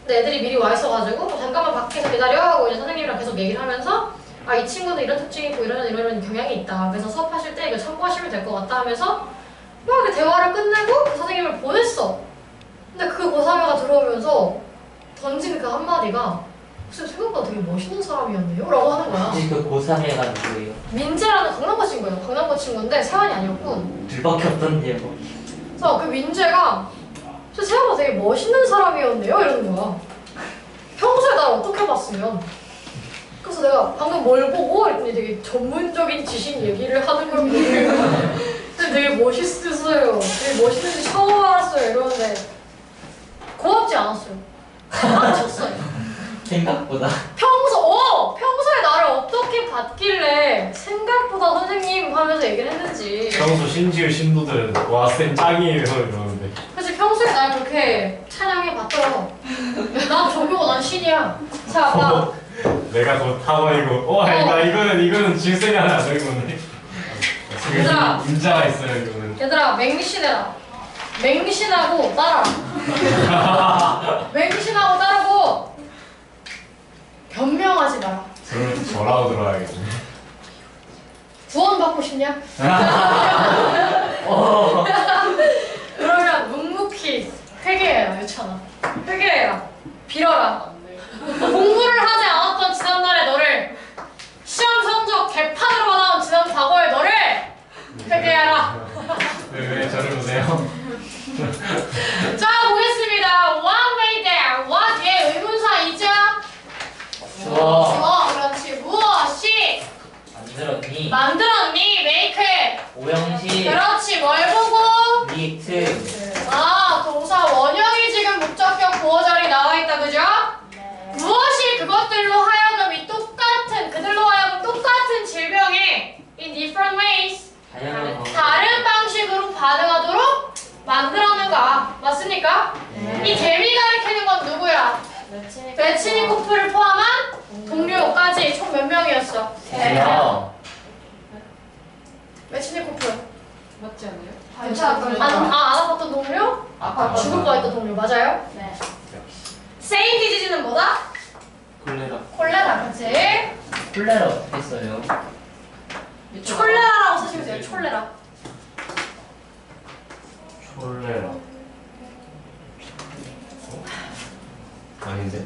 Speaker 1: 근데 애들이 미리 와 있어가지고 잠깐만 밖에서 기다려 하고 이제 선생님이랑 계속 얘기를 하면서 아 이 친구는 이런 특징이 있고 이런 이런 이런 경향이 있다 그래서 수업하실 때 이거 참고하시면 될 것 같다 하면서 막 대화를 끝내고 그 선생님을 보냈어. 근데 그 고3애가 들어오면서 던진 그 한마디가 혹시 생각보다 되게 멋있는 사람이었네요? 라고 하는 거야.
Speaker 2: 혹시 그 고3애가 누구예요?
Speaker 1: 민재라는 강남고 친구예요. 강남고 친구인데 세환이 아니었고
Speaker 2: 둘밖에 없던데요.
Speaker 1: 그래서 그 민재가 혹시 생각보다 되게 멋있는 사람이었네요? 이러는 거야. 평소에 날 어떻게 봤으면 그래서 내가 방금 뭘 보고? 했더니 되게 전문적인 지식 얘기를 하는 걸 보고 근데 되게 멋있으세요. 되게 멋있는지 처음 알았어요. 이러는데 고맙지 않았어요. 쳤어요.
Speaker 2: 생각보다.
Speaker 1: 평소, 어! 평소에 나를 어떻게 봤길래 생각보다 선생님 하면서 얘기를 했는지.
Speaker 3: 평소 신지우 신도들은 와, 쌤 짱이에요. 이러는데.
Speaker 1: 그치, 평소에 날 그렇게 찬양해 봤더라. 난 종교고 난 신이야. 자, 봐.
Speaker 3: 내가 더 타워이고 와나 이거는 이거는 질색이 하나 안 되는
Speaker 1: 얘들아.
Speaker 3: 지금 임자가 있어요 이거는
Speaker 1: 얘들아, 맹미신해라. 맹미신하고 따라. 맹미신하고 따르고 변명하지 마라.
Speaker 3: 저를 저라고 들어야겠네
Speaker 1: 구원 받고 싶냐?
Speaker 2: 어.
Speaker 1: 그러면 묵묵히 회개해라, 유찬아. 회개해라. 빌어라. 공부를 하지 않았던 지난날의 너를 시험 성적 개판으로 받아온 지난 과거의 너를 회개해라.
Speaker 3: 왜, 왜 저를 보세요?
Speaker 1: 자 보겠습니다. One way there. what 뒤에 의문사이죠?
Speaker 2: 주어
Speaker 1: 주어 그렇지. 무엇이
Speaker 2: 만들었니
Speaker 1: 만들었니? make.
Speaker 2: 오형식
Speaker 1: 그렇지. 뭘 보고?
Speaker 2: 리트
Speaker 1: 아 동사 원형이 지금 목적격 보어 자리 나와 있다 그죠? 무엇이 그것들로 하여금 이 똑같은 그들로 하여금 똑같은 질병에 in different ways
Speaker 2: 다양한 방법
Speaker 1: 다른 방식으로 반응하도록 만들었는가 맞습니까? 이 개미 가리키는 건 누구야? 베치니코프를 포함한 동료까지 총 몇 명이었어?
Speaker 2: 세명
Speaker 1: 베치니코프
Speaker 4: 맞지 않아요?
Speaker 1: 안, 아, 안 아팠던 동료?
Speaker 4: 아까
Speaker 1: 죽을 뻔했던 동료 맞아요?
Speaker 4: 네.
Speaker 1: 세인 디지즈는 뭐다?
Speaker 5: 콜레라.
Speaker 1: 콜레라 그치?
Speaker 2: 콜레라 어떻게 써요?
Speaker 1: 촐레라라고 쓰시면 돼요 촐레라
Speaker 3: 콜레라 아닌데?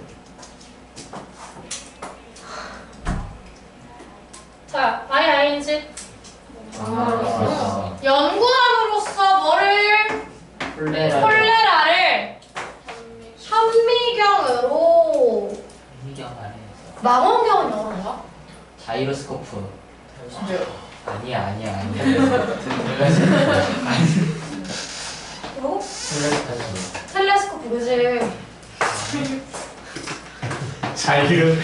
Speaker 1: 자 아니 아니지?
Speaker 2: 아,
Speaker 1: 연구함으로써 뭐를?
Speaker 2: 콜레라
Speaker 1: 콜레라를 현미경으로.
Speaker 2: 현미경 안에
Speaker 1: 망원경은 영어인가?
Speaker 2: 자이로스코프.
Speaker 4: 진짜요?
Speaker 2: 아니야 아니야 아니야.
Speaker 1: 그리고
Speaker 2: 콜레라
Speaker 1: 텔레스코프 그지?
Speaker 3: 자유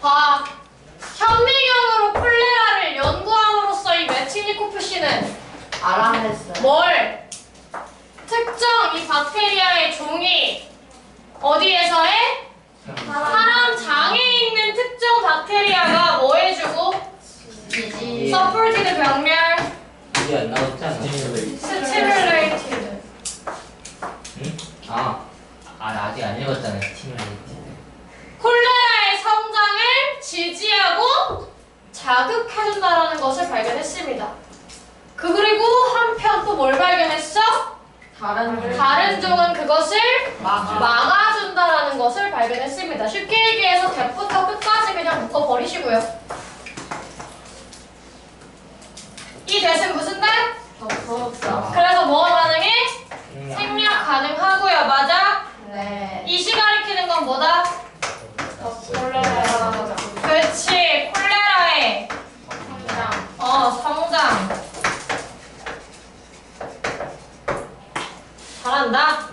Speaker 1: 봐 현미경으로 콜레라를 연구함으로써 이 메치니코프 씨는
Speaker 4: 알아냈어요.
Speaker 1: 뭘 특정 이 박테리아의 종이 어디에서 해? 사람 장에 있는 특정 박테리아가 뭐 해주고
Speaker 2: 예.
Speaker 1: supported 병렬
Speaker 2: 이게 안 나왔잖아
Speaker 1: stimulated
Speaker 2: 응? 아, 아 아직 안 읽었잖아 stimulate
Speaker 1: 콜레라의 성장을 지지하고 자극해준다라는 것을 발견했습니다. 그 그리고 한편 또 뭘 발견했어?
Speaker 4: 다른
Speaker 1: 다른 종은 그것을
Speaker 4: 막아.
Speaker 1: 막아준다라는 것을 발견했습니다. 쉽게 얘기해서 that부터 끝까지 그냥 묶어버리시고요. 이 that은 무슨 that?
Speaker 4: 덥다.
Speaker 1: 그래서 뭐가 가능해?
Speaker 2: 생략
Speaker 1: 생략 가능하고요. 맞아?
Speaker 4: 네.
Speaker 1: 이시 가리키는 건 뭐다?
Speaker 4: 콜레라.
Speaker 1: 그렇지. 콜레라의
Speaker 4: 성장.
Speaker 1: 어 성장. 잘한다.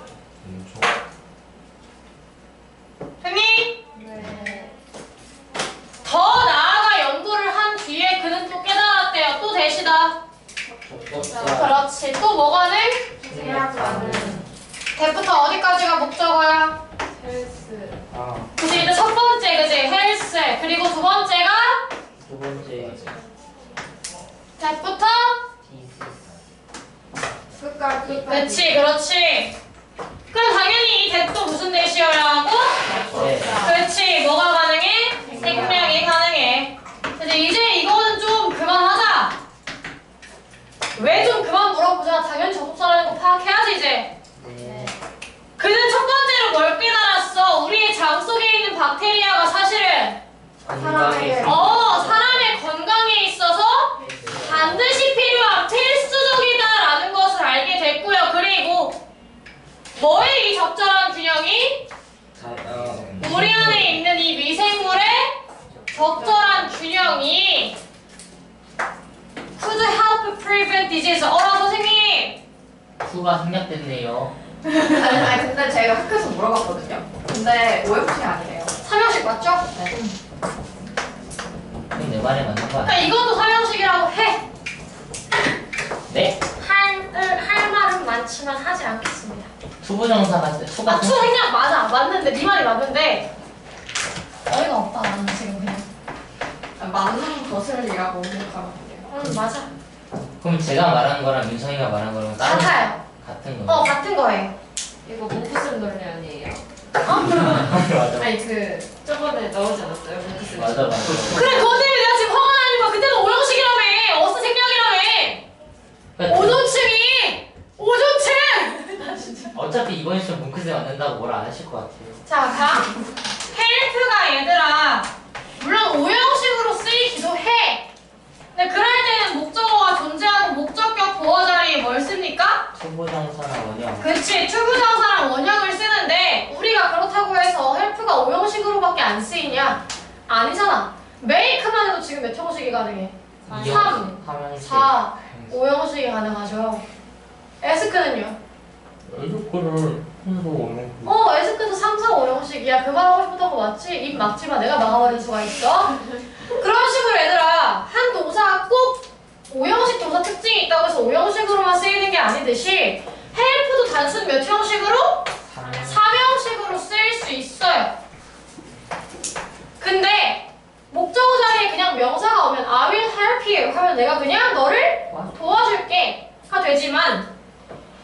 Speaker 4: 하면
Speaker 1: 내가 그냥 너를 도와줄게 가 되지만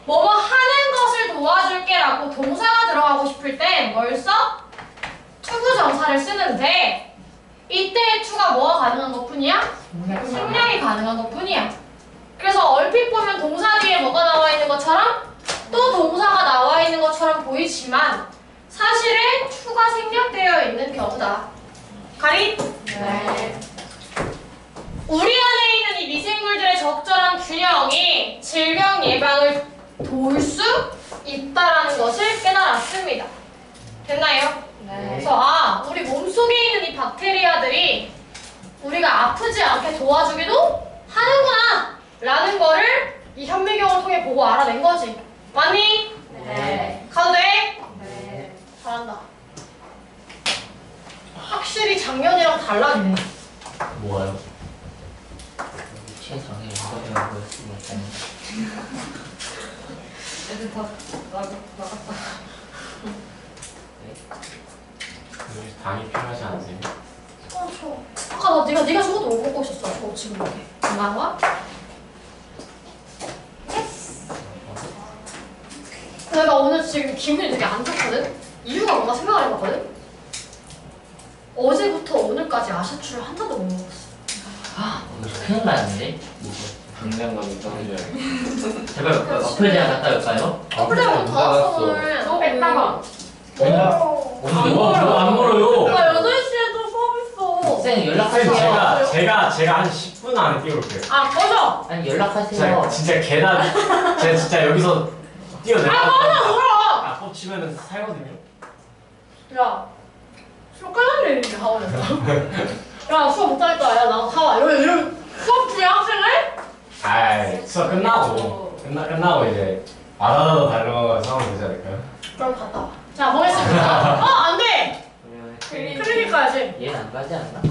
Speaker 1: 뭐뭐 하는 것을 도와줄게 라고 동사가 들어가고 싶을 땐 뭘 써? to부정사를 쓰는데 이때의 to가 뭐가 가능한 것 뿐이야? 생략이 가능한 것 뿐이야. 그래서 얼핏 보면 동사 뒤에 뭐가 나와 있는 것처럼 또 동사가 나와 있는 것처럼 보이지만 사실은 to가 생략되어 있는 경우다. 가리?
Speaker 7: 네.
Speaker 1: 우리 안에 있는 이 미생물들의 적절한 균형이 질병 예방을 도울 수 있다라는 것을 깨달았습니다. 됐나요?
Speaker 7: 네.
Speaker 1: 그래서 아, 우리 몸속에 있는 이 박테리아들이 우리가 아프지 않게 도와주기도 하는구나 라는 거를 이 현미경을 통해 보고 알아낸 거지. 맞니?
Speaker 7: 네.
Speaker 1: 가도 돼?
Speaker 7: 네.
Speaker 1: 잘한다. 확실히 작년이랑 달라지네.
Speaker 3: 뭐예요?
Speaker 2: 최정의 연거병을 보였으니까.
Speaker 7: 다 나가 나갔다.
Speaker 3: 당이 필요하지 않으세요?
Speaker 1: 어, 저. 아까 나 네가 네가 저것도 못 먹고 있었어. 저 지금 이렇게. 엄마 와? 내가 오늘 지금 기분이 되게 안 좋거든. 이유가 뭔가 생각을 해봤거든. 어제부터 오늘까지 아샤추를 한 잔도 못 먹었어.
Speaker 2: 오늘 큰일 났는데.
Speaker 5: 당장감이 떨어져요.
Speaker 2: 제발 어플 대학 갔다 올까요?
Speaker 1: 왔어 오늘.
Speaker 7: 저 뺐다가
Speaker 1: 오.
Speaker 2: 오늘
Speaker 3: 뭐,
Speaker 2: 이거
Speaker 3: 안 물어요.
Speaker 1: 나 8시에 또 수업 있어.
Speaker 2: 쌤
Speaker 3: 선생님
Speaker 2: 연락하세요.
Speaker 3: 제가 제가 제가 한 10분 안에 뛰어올게요.
Speaker 1: 아, 꺼져!
Speaker 2: 아니 연락하세요.
Speaker 3: 진짜 계단 제가 진짜 여기서 뛰어내려.
Speaker 1: 아, 꺼져! 울어!
Speaker 3: 아, 뻗치면은 살거든요.
Speaker 1: 야, 수업 끝났네, 이렇게 하원에서. 야, 수업 못하겠다. 야, 나 사와. 이러면, 이러면 수업 중에 학생을?
Speaker 3: 아이 수업 끝나고 끝나 끝나고 이제 와다다다 달려가서 하면 되지 않을까요?
Speaker 1: 그럼 갔다 와. 자, 뭐 했습니까? 어, 안 돼! 클리닉 가야지.
Speaker 2: 얘는 안 가지 않나?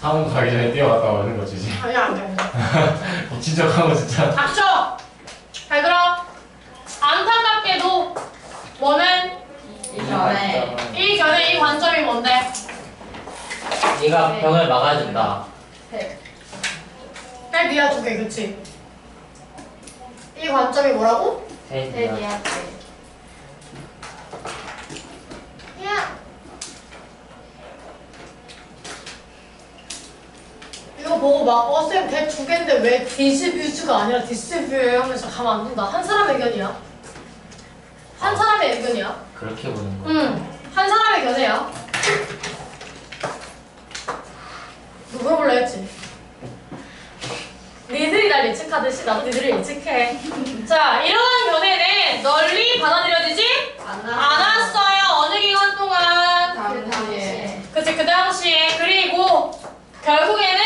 Speaker 3: 학원 가기 전에 뛰어갔다 오는 거지. 이제.
Speaker 1: 아니야, 안 돼, 안 돼.
Speaker 3: 미친 척하고 진짜.
Speaker 1: 닥쳐! 잘 들어. 안타깝게도 너는
Speaker 7: 이전에
Speaker 1: 이 견해 이 관점이 뭔데?
Speaker 2: 얘가
Speaker 7: 네.
Speaker 2: 병을 막아준다.
Speaker 1: 헬비야 두 개, 그치? 이 관점이 뭐라고?
Speaker 2: 대리야.
Speaker 7: 대리한테
Speaker 1: 야! 이거 보고 막, 어, 쌤, 대두 개인데 왜 디스뷰즈가 아니라 디스뷰예요? 하면서 가만 안 둔다. 한 사람의 의견이야. 한 사람의 의견이야.
Speaker 2: 그렇게 보는 거.
Speaker 1: 응, 한 사람의 견해야. 너 물어볼래 했지? 니들이 날 예측하듯이 나도 니들을 예측해. 자, 이러한 견해는 널리 받아들여지지 않았어요. 어느 기간 동안.
Speaker 7: 당시에
Speaker 1: 그치, 그 당시에. 그리고 결국에는.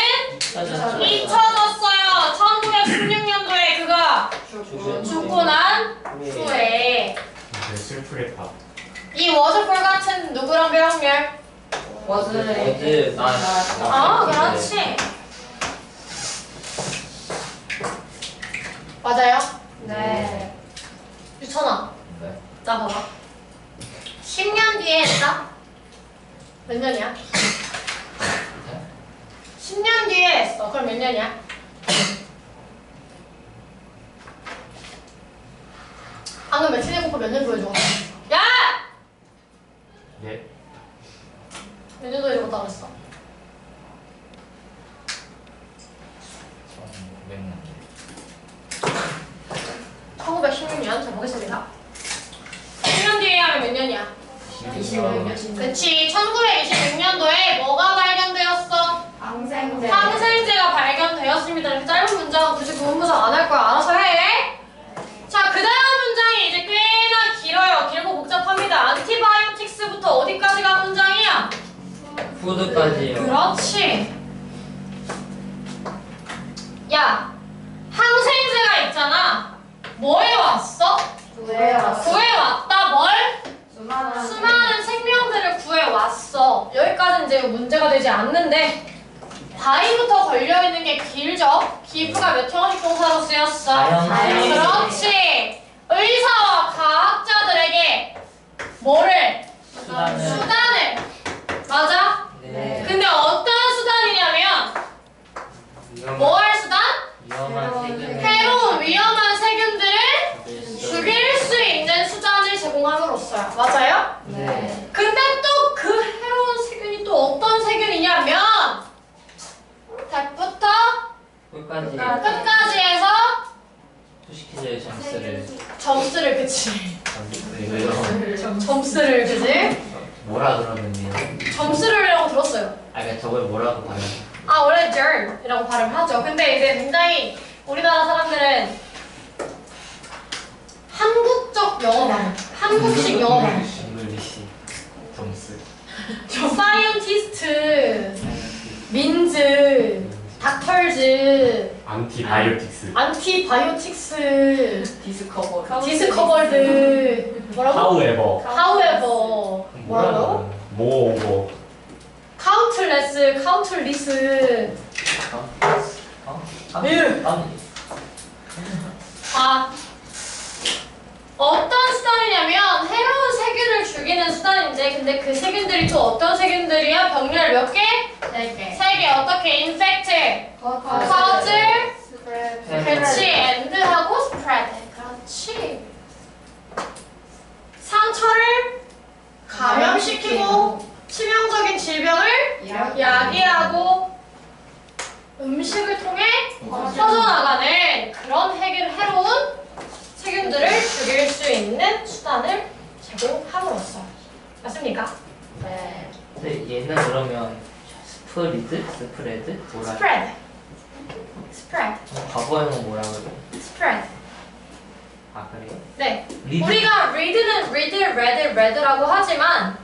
Speaker 1: 잊혀졌어요. 1916년도에 그가 죽고 난 후에.
Speaker 3: 되게 슬프겠다.
Speaker 1: 이 워즈폴 같은 누구랑 배웠냐?
Speaker 7: 워즈
Speaker 2: 워즈, 나-
Speaker 1: 아, 그렇지. 맞아요.
Speaker 7: 네
Speaker 1: 유천아
Speaker 6: 네.
Speaker 1: 나 봐봐 10년 뒤에 했다? 몇 년이야? 10년 뒤에 했어 그럼 몇 년이야? 방금 며칠 곱하 몇년 보여줘 야!
Speaker 3: 예.
Speaker 1: 몇 년도에 적었다 그랬어? 1916년 자 보겠습니다 10년 뒤에 하면 몇 년이야?
Speaker 7: 26년.
Speaker 1: 그치 1926년도에 뭐가 발견되었어?
Speaker 7: 항생제.
Speaker 1: 항생제가 발견되었습니다. 이렇게 짧은 문장은 굳이 구문부사 안 할 거야. 알아서 해. 자, 그 다음 문장이 이제 꽤나 길어요. 길고 복잡합니다. 안티바이오틱스부터 어디까지 간 문장이야?
Speaker 2: 푸드까지요.
Speaker 1: 그렇지. 야, 항생제가 있잖아. 뭐에 왔어?
Speaker 7: 구해 왔어.
Speaker 1: 구해왔다. 뭘?
Speaker 7: 수많은.
Speaker 1: 수많은 생명들을 구해왔어. 여기까지 이제 문제가 되지 않는데 바위부터 걸려있는 게 길죠? 기부가 몇 형식 동사로 쓰였어?
Speaker 2: 자연스레.
Speaker 1: 그렇지. 의사와 과학자들에게 뭐를?
Speaker 2: 수단을.
Speaker 1: 수단을. 맞아?
Speaker 2: 네.
Speaker 1: 근데 어떤 수단이냐면 뭐 할 수단? 해로운 위험한 세균들을
Speaker 2: 죽일 수-
Speaker 1: 있는 수단을 제공함으로써요. 맞아요?
Speaker 2: 네.
Speaker 1: 근데 또 그 해로운 세균이 또 어떤 세균이냐면 대부터
Speaker 2: 끝까지
Speaker 1: 끝까지 해서
Speaker 2: 투시키즈의 점수를
Speaker 1: 점수를 그치? 점수를 그치
Speaker 2: 뭐라 그러는데요?
Speaker 1: 점수를이라고 들었어요
Speaker 2: 아 그러니까 저걸 뭐라고 발음?
Speaker 1: 아 원래 journ이라고 발음을 하죠 근데 이제 굉장히 우리나라 사람들은 한국적 영어 발음 한국식 영어 발음
Speaker 2: 잉글리시 점수.
Speaker 1: 사이언티스트 민즈 닥터즈
Speaker 3: 안티바이오틱스.
Speaker 1: 안티바이오틱스
Speaker 7: 디스커버.
Speaker 1: 디스커버드 뭐라고?
Speaker 3: 하우에버.
Speaker 1: however
Speaker 2: 뭐라
Speaker 1: 뭐 countless countless
Speaker 2: 어? 어?
Speaker 1: 예.
Speaker 2: 아니
Speaker 1: 아 어떤 수단이냐면 해로운 세균을 죽이는 수단인데 근데 그 세균들이 또 어떤 세균들이야? 병렬 몇 개?
Speaker 7: 네 개.
Speaker 1: 세 개 어떻게 infect, cause, 그렇지 end하고 spread 그렇지 상처를 감염시키고 치명적인 질병을 야기하고 음식을 통해 퍼져나가는 그런 해결, 해로운 세균들을 죽일 수 있는 수단을 제공함으로써 맞습니까?
Speaker 7: 네.
Speaker 2: 근데 얘는 그러면 spread? spread? 뭐라?
Speaker 1: spread spread
Speaker 2: 과거에는 뭐라 그래?
Speaker 1: spread
Speaker 2: 아 그래요?
Speaker 1: 네
Speaker 2: 리드?
Speaker 1: 우리가 read는 read, read, read라고 하지만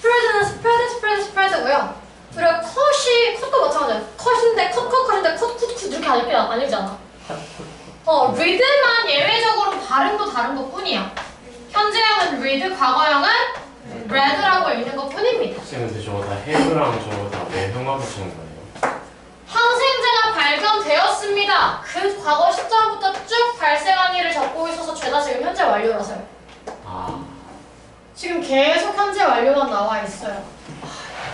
Speaker 1: spread, spread고요. 우리가 cut이 cut도 마찬가지야. cut인데 cut, cut, cut인데 cut, cut, cut 이렇게 아닐 게 아니잖아. 어, read만 예외적으로 발음도 다른 것 뿐이야. 현재형은 read, 과거형은 read라고 읽는 것 뿐입니다.
Speaker 3: 혹시 근데 저거 다 해부랑 저거 다왜 혐오 붙이는 거예요?
Speaker 1: 항생제가 발견되었습니다. 그 과거 시점부터 쭉 발생한 일을 적고 있어서 죄다 지금 현재 완료라서요.
Speaker 3: 아.
Speaker 1: 지금 계속 현재 완료만 나와 있어요.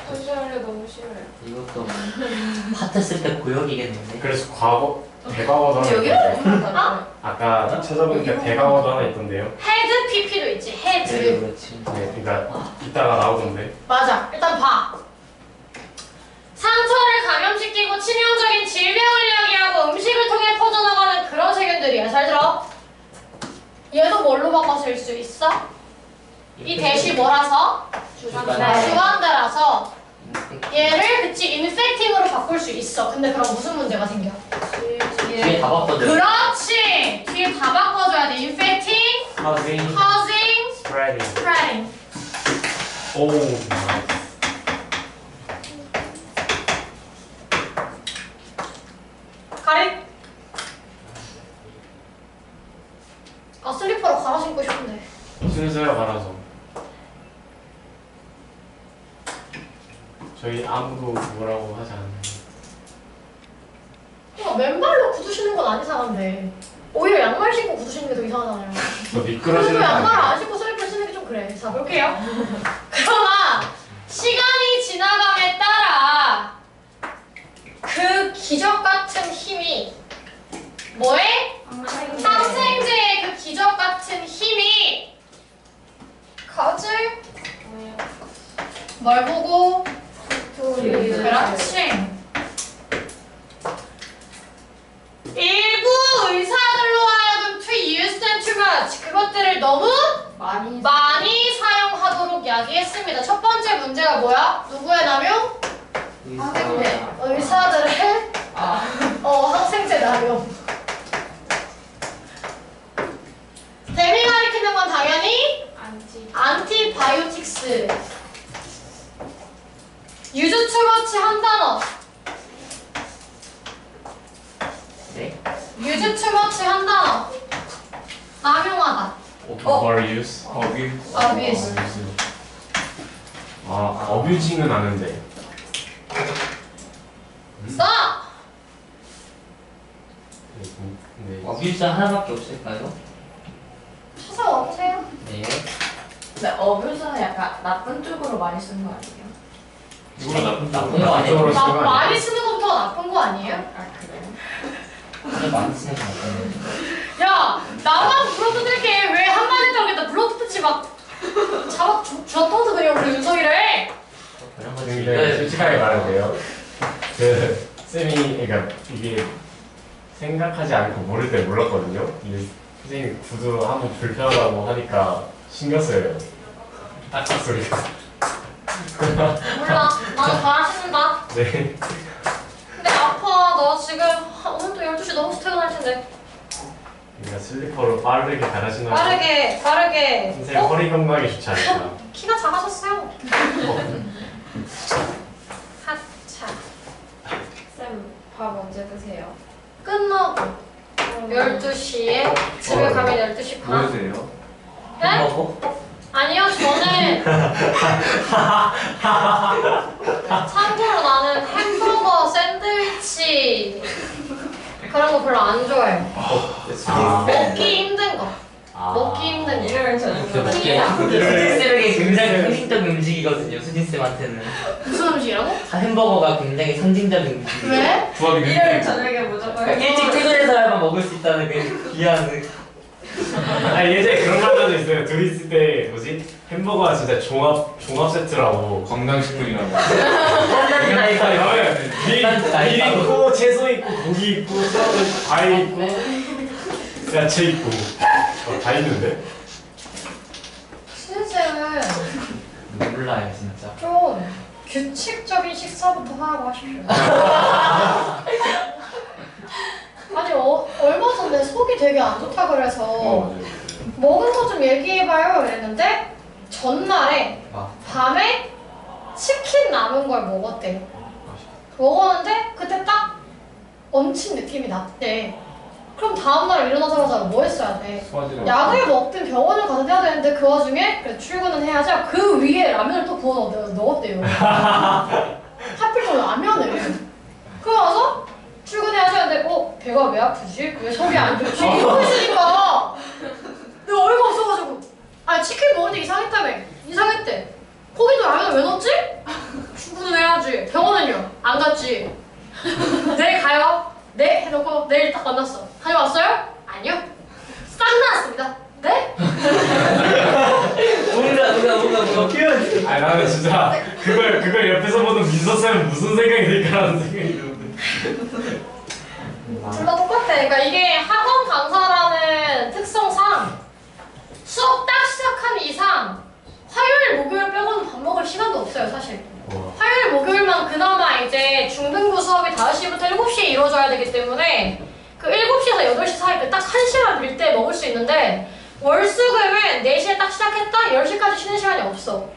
Speaker 7: 소시할래 너무 싫어요.
Speaker 2: 이것도 파트 쓸때 고역이겠는데?
Speaker 3: 그래서 과거 대과거도 하나.
Speaker 7: 너무 다르죠.
Speaker 3: 아까 찾아보니까 대과거도 하나 있던데요.
Speaker 1: had PP도 있지.
Speaker 2: 네
Speaker 1: had.
Speaker 2: 그렇지
Speaker 3: 네, 그러니까 이따가 나오던데.
Speaker 1: 맞아. 일단 봐. 상처를 감염시키고 치명적인 질병을 야기하고 음식을 통해 퍼져나가는 그런 세균들이야. 잘 들어. 얘도 뭘로 바꿔 쓸 수 있어? 이 대시 뭐라서?
Speaker 2: 주관대.
Speaker 1: 주관대라서 얘를 그치 infecting으로 바꿀 수 있어. 근데 그럼 무슨 문제가 생겨?
Speaker 2: 뒤에 다 바꿔줘
Speaker 1: 그렇지. 뒤에 다 바꿔줘야 돼. infecting,
Speaker 2: having
Speaker 1: causing,
Speaker 3: spreading.
Speaker 1: spreading.
Speaker 3: 오, nice.
Speaker 1: 가리. 아 슬리퍼로 갈아 신고 싶은데.
Speaker 3: 순서요 갈아서. 저희 아무도 뭐라고 하지 않는데.
Speaker 1: 어, 맨발로 구두 신는 건 안 이상한데. 오히려 양말 신고 구두 신는 게 더 이상하잖아요.
Speaker 3: 더
Speaker 1: 그래도
Speaker 3: 미끄러지는 거
Speaker 1: 양말? 안 신고 슬
Speaker 3: 있고 샐러드 과일 있고 야채 있고 어, 다 있는데.
Speaker 1: 신쌤은
Speaker 2: 몰라요 진짜.
Speaker 1: 좀 규칙적인 식사부터 하라고 하십시오. 아니 어, 얼마 전에 속이 되게 안 좋다 그래서
Speaker 5: 어 맞아요
Speaker 1: 먹은 거 좀 얘기해봐요 이랬는데 전날에
Speaker 2: 아.
Speaker 1: 밤에 치킨 남은 걸 먹었대요. 먹었는데 그때 딱 얹힌 느낌이 났대. 그럼 다음날 일어나자마자 뭐 했어야 돼?
Speaker 5: 소화제를
Speaker 1: 약을 먹든 병원을 가든 해야 되는데 그 와중에 그래 출근은 해야죠. 그 위에 라면을 또 넣- 넣었대요. 하필 또 라면을. 그러고서 출근해야죠. 근데 어 배가 왜 아프지? 왜 속이 안 좋지? 이러고 있으니까 내 어이가 없어가지고 아 치킨 먹었는데 이상했다며 이상했대. 거기도 라면을 왜 넣었지? 출근은 해야지. 병원은요? 안 갔지. 내일 가요. 네 해놓고 내일 딱 만났어. 다녀왔어요? 아니요. 싹 나왔습니다. 네?
Speaker 2: 뭔가 뭔가 뭔가 뭔가 표현.
Speaker 3: 아 나는 진짜 그걸 그걸 옆에서 보는 민서 쌤은 무슨 생각이 들까라는 생각이 드는데.
Speaker 1: 둘다 똑같아. 그러니까 이게 학원 강사라는 특성상 수업 딱 시작한 이상 화요일, 목요일 빼고는 밥 먹을 시간도 없어요, 사실.
Speaker 3: 와.
Speaker 1: 화요일, 목요일만 그나마 이제 중등부 수업이 5시부터 7시에 이루어져야 되기 때문에 그 7시에서 8시 사이 때딱 1시간 빌때 먹을 수 있는데 월수금은 4시에 딱 시작했다? 10시까지 쉬는 시간이 없어.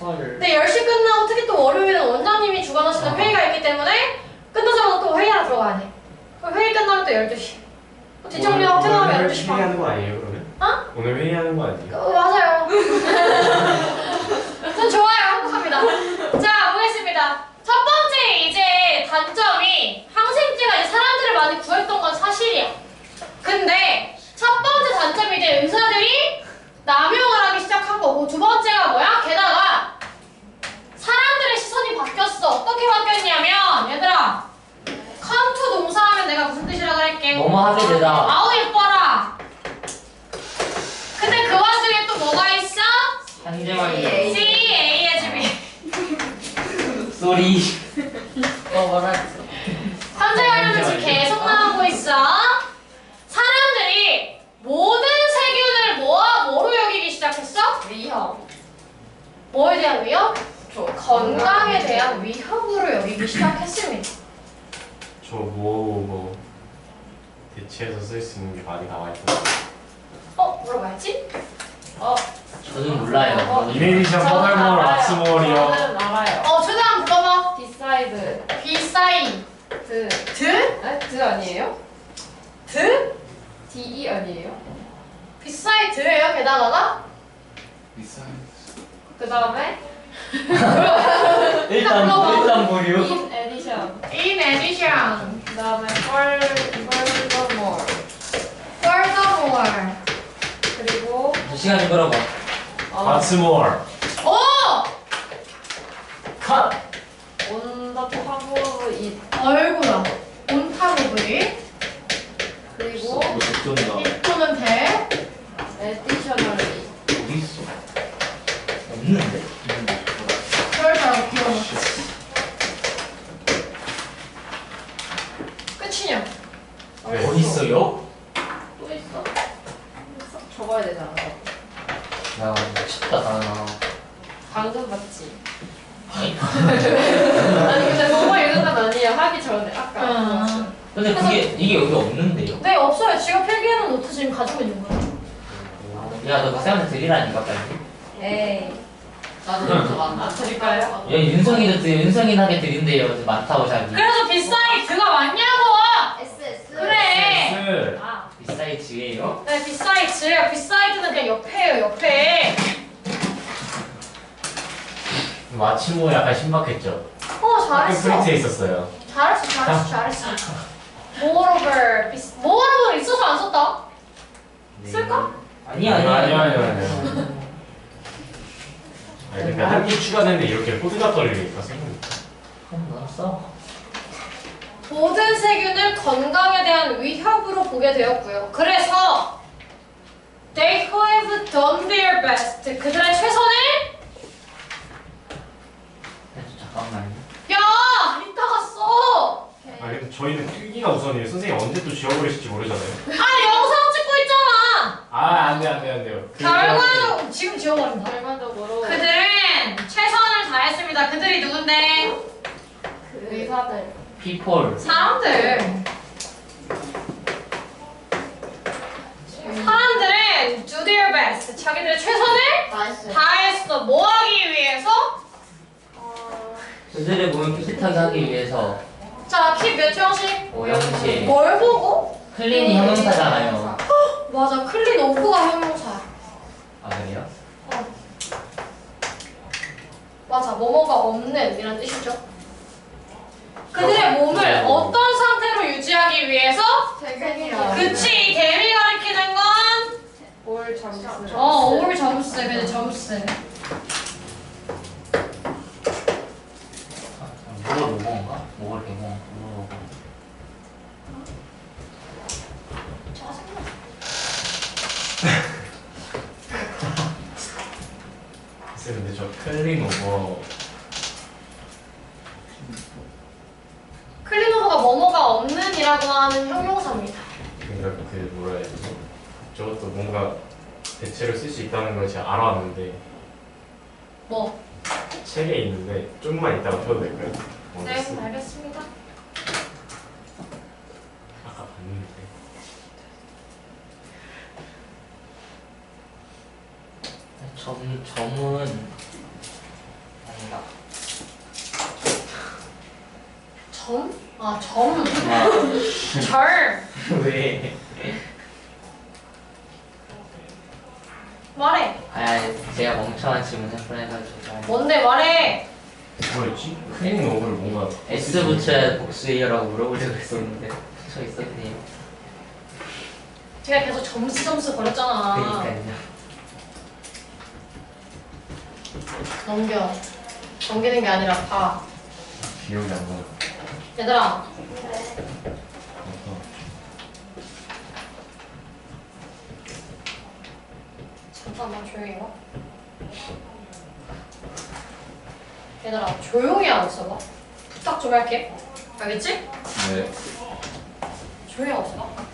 Speaker 2: 헐.
Speaker 1: 근데 10시 끝나고 특히 또 월요일은 원장님이 주관하시는
Speaker 2: 아.
Speaker 1: 회의가 있기 때문에 끝나자마자 또 회의하러 들어가야 돼. 그럼 회의 끝나면 또 12시. 또 뒷정리하고 퇴근하면 12시 반.
Speaker 3: 회의하는 거 아니에요 그러면?
Speaker 1: 어?
Speaker 3: 오늘 회의하는 거 아니에요?
Speaker 1: 어, 맞아요. 전 좋아요. 행복합니다. 자, 보겠습니다. 첫 번째 이제 단점이 항생제가 이제 사람들을 많이 구했던 건 사실이야. 근데 첫 번째 단점이 이제 의사들이 남용을 하기
Speaker 2: 시작한
Speaker 1: 거고 두 번째가 뭐야? 게다가 사람들의 시선이 바뀌었어. 어떻게 바뀌었냐면 얘들아 컴투 농사하면 내가 무슨 뜻이라고 할게 너무 하게 되다. 아우 예뻐라. 근데 그 와중에 또 뭐가 있어?
Speaker 2: 재환이
Speaker 1: C A H B.
Speaker 2: 쏘리
Speaker 7: 어 뭐라
Speaker 1: 관련은 지금 계속 나오고 있어. 사람들이 모든 세균을 모아 뭐로 여기기 시작했어?
Speaker 7: 위험
Speaker 1: 뭐에 대한 위협?
Speaker 7: 저
Speaker 1: 건강에 대한 위협으로 여기기 시작했습니다.
Speaker 3: 저뭐 뭐 대체해서 쓸 수 있는 게 많이 나와 있어요.
Speaker 1: 어 물어봐야지.
Speaker 7: 어
Speaker 2: 저는 몰라요
Speaker 3: 퍼널몰
Speaker 7: 알아요.
Speaker 3: 왁스몰이요.
Speaker 7: 저는 알아요
Speaker 1: 어 최대한 불러봐.
Speaker 7: 디사이드
Speaker 1: 비사이
Speaker 7: 드
Speaker 1: 드?
Speaker 7: 에? 드 아니에요?
Speaker 1: 드?
Speaker 7: DE 아니에요?
Speaker 1: 비사이 드예요 게다가가?
Speaker 5: 비싸요.
Speaker 7: 그 다음에
Speaker 2: 일단 일단 보류
Speaker 7: in addition
Speaker 1: In addition,
Speaker 7: 그 다음에 furthermore
Speaker 1: furthermore.
Speaker 7: 그리고
Speaker 2: 시간이 끌어봐
Speaker 7: 어,
Speaker 3: 왁스몰.
Speaker 1: 오!
Speaker 3: 컷.
Speaker 7: top of it
Speaker 1: 얼굴아. 온타고브리.
Speaker 7: 그리고
Speaker 5: 뭐 적존다.
Speaker 1: 입고는 돼.
Speaker 7: additionally
Speaker 2: 어디 있어 없는데
Speaker 1: 그럴 줄 알고 비워놓지. 끝이냐?
Speaker 3: 네.
Speaker 2: 어디 있어요?
Speaker 7: 또 있어 적어야 되잖아
Speaker 2: 야 미쳤다 나
Speaker 7: 방금 봤지 아니 근데 너무 읽은 건 아니에요 하기 전에 아까
Speaker 1: 음.
Speaker 2: 근데 그게 이게 여기 없는데요
Speaker 1: 네, 없어요. 지가 필기해놓은 노트 지금 가지고 있는 거예요.
Speaker 2: 야너 박사한테 드리라니까 빨리
Speaker 7: 에이
Speaker 4: 나도
Speaker 7: 좀아
Speaker 4: 많아.
Speaker 7: 드릴까요?
Speaker 2: 야 윤성이도 드 윤성이한테 드린대요 많다고 자기
Speaker 1: 그래서 비싸이 드가 맞냐고!
Speaker 7: S S
Speaker 1: 그래!
Speaker 3: 스.
Speaker 7: 아
Speaker 2: 비싸이 지예요?
Speaker 1: 네, 비사이드예요. 비사이드는 그냥 옆에요, 옆에.
Speaker 3: 마침모 약간 신박했죠.
Speaker 1: 어, 잘했어.
Speaker 3: 프린트에 있었어요.
Speaker 1: 잘했어, 잘했어, 잘했어. Moreover, 있어서 안 썼다. 쓸까?
Speaker 2: 아니야 아니야
Speaker 3: 아니요 아니요 아니요. 아니 근데 한개 추가되는데 이렇게 호들갑거리니까 생각나.
Speaker 2: 그럼 너 써.
Speaker 1: 모든 세균을 건강에 대한 위협으로 보게 되었고요. 그래서 they who have done their best, 그들의 최선을
Speaker 2: 잠깐만요
Speaker 1: 야 이따가 써.
Speaker 3: 아 근데 저희는 필기가 우선이에요. 선생님 언제 또 지워버리실지 모르잖아요.
Speaker 1: 아 영상 찍고 있잖아.
Speaker 3: 아 안돼 안돼 안돼요. 그
Speaker 1: 결과적으로 지금 지워버린다.
Speaker 7: 결과적으로
Speaker 1: 그들은 최선을 다했습니다. 그들이 누군데?
Speaker 7: 그 의사들
Speaker 2: 피폴
Speaker 1: 사람들. 사람들은 do their best. 자기들의 최선을 다했어. 뭐 하기 위해서?
Speaker 7: 어,
Speaker 2: 그들의 몸을 깨끗하게 하기 위해서
Speaker 1: 자, keep 몇 형식?
Speaker 2: 오 형식
Speaker 1: 뭘 보고?
Speaker 2: clean이 형용사잖아요
Speaker 1: 맞아, clean of가 형용사야.
Speaker 2: 아 그래요?
Speaker 1: 맞아, 뭐뭐가 없는 이란 뜻이죠. 그들의 몸을
Speaker 2: 네.
Speaker 1: 어떤 상태로 유지하기 위해서? 그치, 개미 가리키는 건?
Speaker 7: 올 점수
Speaker 1: 어, 올 점수, 그래, 점수.
Speaker 2: 아, 뭐가 로고인가? 뭐가 개공 뭐가 로고
Speaker 3: 글쎄 근데 저 클린 오버
Speaker 1: clean of가 뭐뭐가 없는이라고 하는 형용사입니다.
Speaker 3: 그러니까 그 뭐라 해야 되지? 저것도 뭔가 대체로 쓸 수 있다는 걸 제가 알아왔는데
Speaker 1: 뭐?
Speaker 3: 책에 있는데 좀만 이따가 펴도 될까요? 어,
Speaker 1: 네,
Speaker 3: 쓰-
Speaker 1: 알겠습니다.
Speaker 3: 아까 봤는데
Speaker 2: 점, 점은 아니다
Speaker 1: 점? 아, 점.
Speaker 2: 아,
Speaker 1: 절.
Speaker 2: 왜?
Speaker 1: 말해.
Speaker 2: 아 제가 멍청한 질문을 뻔해가지고
Speaker 1: 뭔데, 말해.
Speaker 3: 뭐였지? 클린 오버를 뭔가
Speaker 2: S 붙여야 복수예요라고 물어보려고 했었는데 붙여 있었네요
Speaker 1: 제가 계속 점수 점수 거렸잖아.
Speaker 2: 그니까요
Speaker 1: 넘겨. 넘기는 게 아니라 봐.
Speaker 3: 기억이 안 나요.
Speaker 1: 얘들아, 잠깐만 조용히 해봐.
Speaker 2: 얘들아 조용히 하고 있어봐 부탁 좀 할게 알겠지?
Speaker 5: 네.
Speaker 2: 조용히 하고 있어봐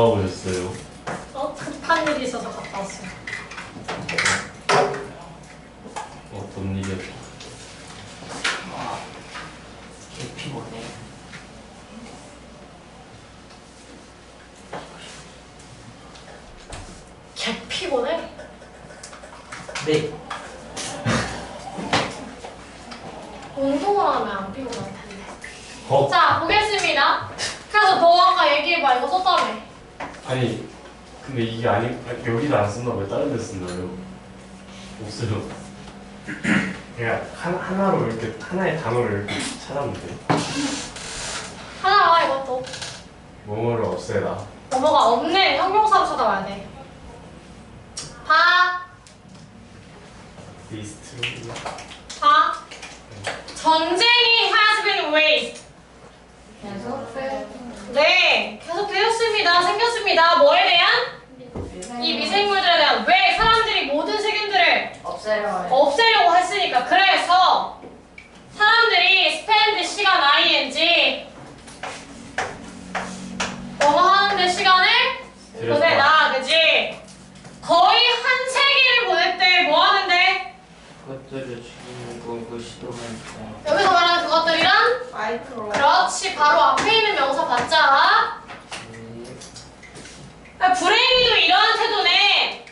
Speaker 3: 뭐 하고 오셨어요?
Speaker 1: 어 급한 일이 있어서 갔다 왔어요.
Speaker 3: 어떤 일이었죠?
Speaker 2: 개 피곤해.
Speaker 1: 개 피곤해.
Speaker 2: 네.
Speaker 1: 운동을 하면 안 피곤할 텐데.
Speaker 3: 어?
Speaker 1: 자 보겠습니다. 그래서 너 아까 얘기해봐 이거 썼다며.
Speaker 3: 아니 근데 이게 아니 여기도 안 쓴다 왜 다른 데 쓴다요? 없어요. 그냥 한, 하나로 이렇게 하나의 단어를 이렇게 찾았는데
Speaker 1: 하나 이것도
Speaker 3: 뭐뭐를 없애다.
Speaker 1: 뭐뭐가 없네 형용사로 찾아와야 돼. 봐.
Speaker 3: 리스트.
Speaker 1: 봐. 전쟁이 has been waged.
Speaker 4: 계속 세.
Speaker 1: 네, 계속 되었습니다. 생겼습니다. 뭐에 대한? 이 미생물들에 대한 왜 사람들이 모든 세균들을
Speaker 4: 없애려 해.
Speaker 1: 없애려고 했으니까 그래서 사람들이 spend 시간 ing 뭐뭐 하는데 시간을 보내다 그지? 거의 한 세기를 보냈대 뭐 하는데?
Speaker 2: 그것들을 죽이는 거 시도하니까.
Speaker 1: 여기서 말하는 그것들이란?
Speaker 4: 마이크로.
Speaker 1: 그렇지 바로 앞에 있는 명사 받자
Speaker 2: 네.
Speaker 1: 아, 브레인이도 이러한 태도네.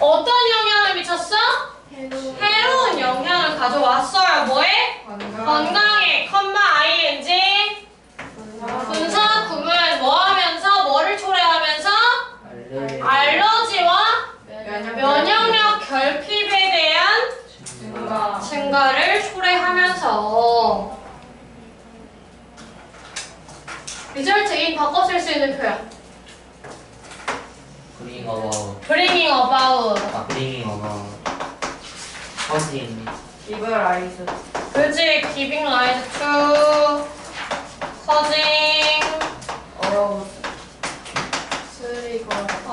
Speaker 1: 어떤 영향을 미쳤어? 해로운 영향을 가져왔어요. 뭐에?
Speaker 4: 건강.
Speaker 1: 건강에, 컴마 ing. 분사 구문 뭐 하면서 뭐를 초래하면서. 알러지와
Speaker 4: 면역.
Speaker 1: 면역력 결핍에 대한
Speaker 4: 증가.
Speaker 1: 증가를 초래하면서 리절트 인 바꿔 쓸 수 있는 표현.
Speaker 2: bring about.
Speaker 1: bringing about.
Speaker 2: 아, bringing about. causing.
Speaker 4: 기브 라이스.
Speaker 1: 그지 giving rise to causing.
Speaker 4: 쓰리고.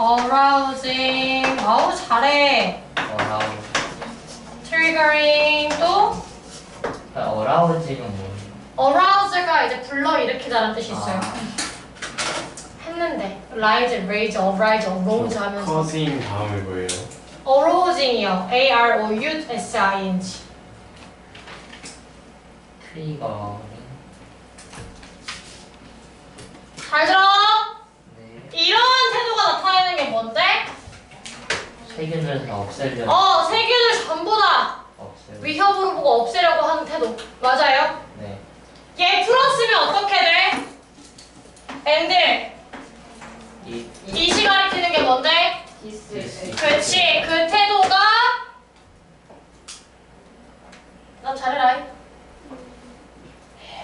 Speaker 1: Arousing 어우 잘해
Speaker 2: arouse.
Speaker 1: triggering 또
Speaker 2: arouse는 뭐예요?
Speaker 1: arouse가 이제 불러일으키다라는 뜻이 있어요
Speaker 2: 아,
Speaker 1: 했는데 rise, rage, arouse, arouse 하면서
Speaker 3: 커싱 다음에 뭐예요?
Speaker 1: arousing이요 a r o u s i n g
Speaker 2: 트리거.
Speaker 1: 잘 들어
Speaker 2: 네.
Speaker 1: 이러한 태도가 나타내는 게 뭔데?
Speaker 2: 세균을 다 없애려.
Speaker 1: 어 세균을 전부 다
Speaker 2: 없애려.
Speaker 1: 위협으로 보고 없애려고 하는 태도 맞아요?
Speaker 2: 네.
Speaker 1: 얘 풀었으면 어떻게 돼? 앤들
Speaker 2: 이
Speaker 1: 이시 가리키는 게 뭔데?
Speaker 4: 디스.
Speaker 1: 그렇지 그 태도가 나 잘해라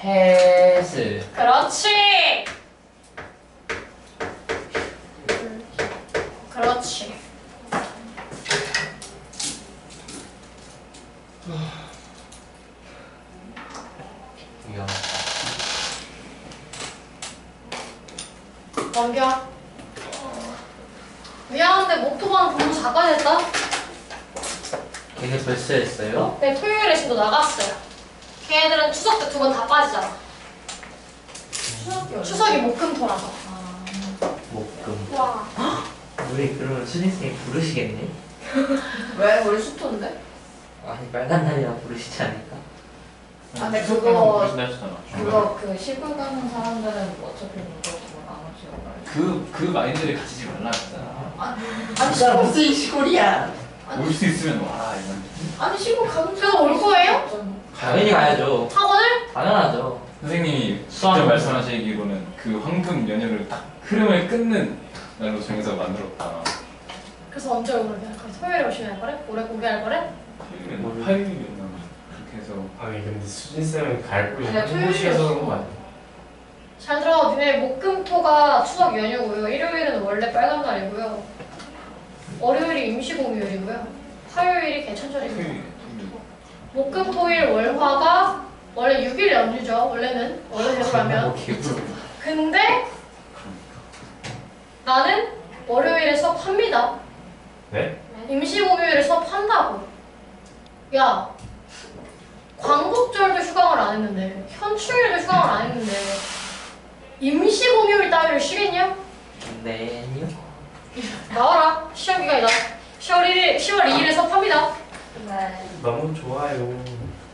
Speaker 2: has.
Speaker 1: 그렇지 그렇지
Speaker 2: 위험.
Speaker 1: 넘겨 미안한데 목토방 너무 작아졌다
Speaker 2: 걔네 벌써
Speaker 1: 내 토요일에 신도 나갔어요 걔네들은 추석 때 두 번 다 빠지잖아
Speaker 4: 추석이?
Speaker 1: 추석이 목금토라서
Speaker 2: 목금.
Speaker 1: 와
Speaker 2: 우리 그러면 수진쌤이 부르시겠네?
Speaker 4: 왜? 우리 수토인데?
Speaker 2: 아니 빨간 날이라 부르시지 않을까?
Speaker 4: 아, 근데 그거-
Speaker 5: 무슨 했잖아.
Speaker 4: 그거 그 시골 가는 사람들은 뭐 어차피 이거 그거 나눠지고 말이야.
Speaker 5: 그그 마인드를 가지지 말라 했잖아.
Speaker 4: 아니 시골
Speaker 2: 무슨 시골이야?
Speaker 5: 올 수 있으면 이런.
Speaker 4: 아니 시골 가는
Speaker 1: 그래서 올 거예요?
Speaker 2: 당연히 가야죠.
Speaker 1: 학원을?
Speaker 2: 당연하죠.
Speaker 5: 선생님이
Speaker 2: 수학
Speaker 5: 직접 말씀하시기로는 그 황금 연역을 딱 흐름을 끊는 날로 정해서 만들었다.
Speaker 1: 그래서 언제 거래? 토요일에 오시면 할 거래? 올해 공개할 거래?
Speaker 5: 화요일이었나? 화요일이었나? 그렇게 해서
Speaker 3: 아니 근데 수진 쌤은 갈 곳이
Speaker 4: 아니야,
Speaker 3: 한 곳이어서 그런 거
Speaker 4: 토요일이었어.
Speaker 3: 아니야?
Speaker 1: 잘 들어 니네 목금토가 추석 연휴고요 일요일은 원래 빨간 날이고요 월요일이 임시공휴일이고요 화요일이 개천절이고요
Speaker 5: 토요일 토요일.
Speaker 1: 목금 토일 월화가 원래 6일 연휴죠 원래는 원래 대로라면
Speaker 2: 뭐 기분.
Speaker 1: 근데 나는 월요일에 수업합니다
Speaker 3: 네?
Speaker 1: 임시 공휴일에 수업한다고 야 광복절도 휴강을 안 했는데 현충일도 휴강을 안 했는데 임시 공휴일 따위를 쉬겠냐?
Speaker 2: 네요.
Speaker 1: 나와라. 시험 기간이다. 10월 1일, 10월 2일에 수업합니다.
Speaker 4: 네.
Speaker 3: 너무 좋아요.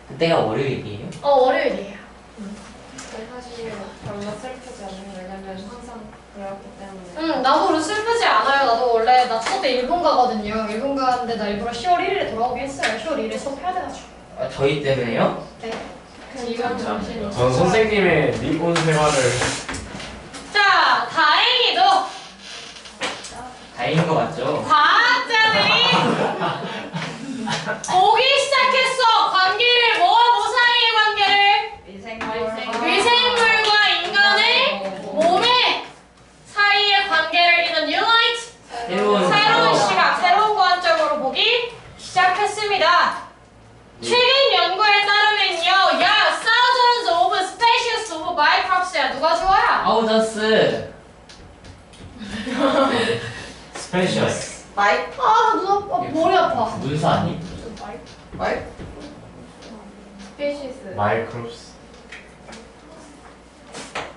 Speaker 2: 그때가 월요일이에요?
Speaker 1: 어, 월요일이에요.
Speaker 7: 근데 사실 별로 슬프지 않아요. 왜냐면 항상 그렇기 때문에.
Speaker 1: 응, 나도 슬프지 않아요. 나도 원래 나 추석 때 일본 가거든요. 일본 가는데 나 일부러 10월 1일에 돌아오긴 했어요. 10월 2일에 수업해야 돼가지고.
Speaker 2: 아, 저희 때문에요?
Speaker 1: 네.
Speaker 7: 이건 정신이.
Speaker 3: 전 선생님의 일본 생활을
Speaker 1: 자, 다행히도
Speaker 2: 다행인 거 맞죠?
Speaker 1: 과학자들이 보기 시작했어. 관계를 뭐와 뭐 사이의 관계를
Speaker 4: 미생물.
Speaker 1: 미생물과 인간의 몸의 사이의 관계를 이런 유나이트
Speaker 2: 새로운
Speaker 1: 새로운
Speaker 2: 거.
Speaker 1: 시각, 새로운 관점으로 보기 시작했습니다. 최근 연구에 따르면요, 야, thousands of species of microbes야 누가 좋아요?
Speaker 2: 아우 저스.
Speaker 3: 스페셜스.
Speaker 4: 마이
Speaker 1: 아, 눈 아파, 머리 아파.
Speaker 2: 문서 아니?
Speaker 4: 마이
Speaker 7: 스페시스.
Speaker 3: 마이크롭스.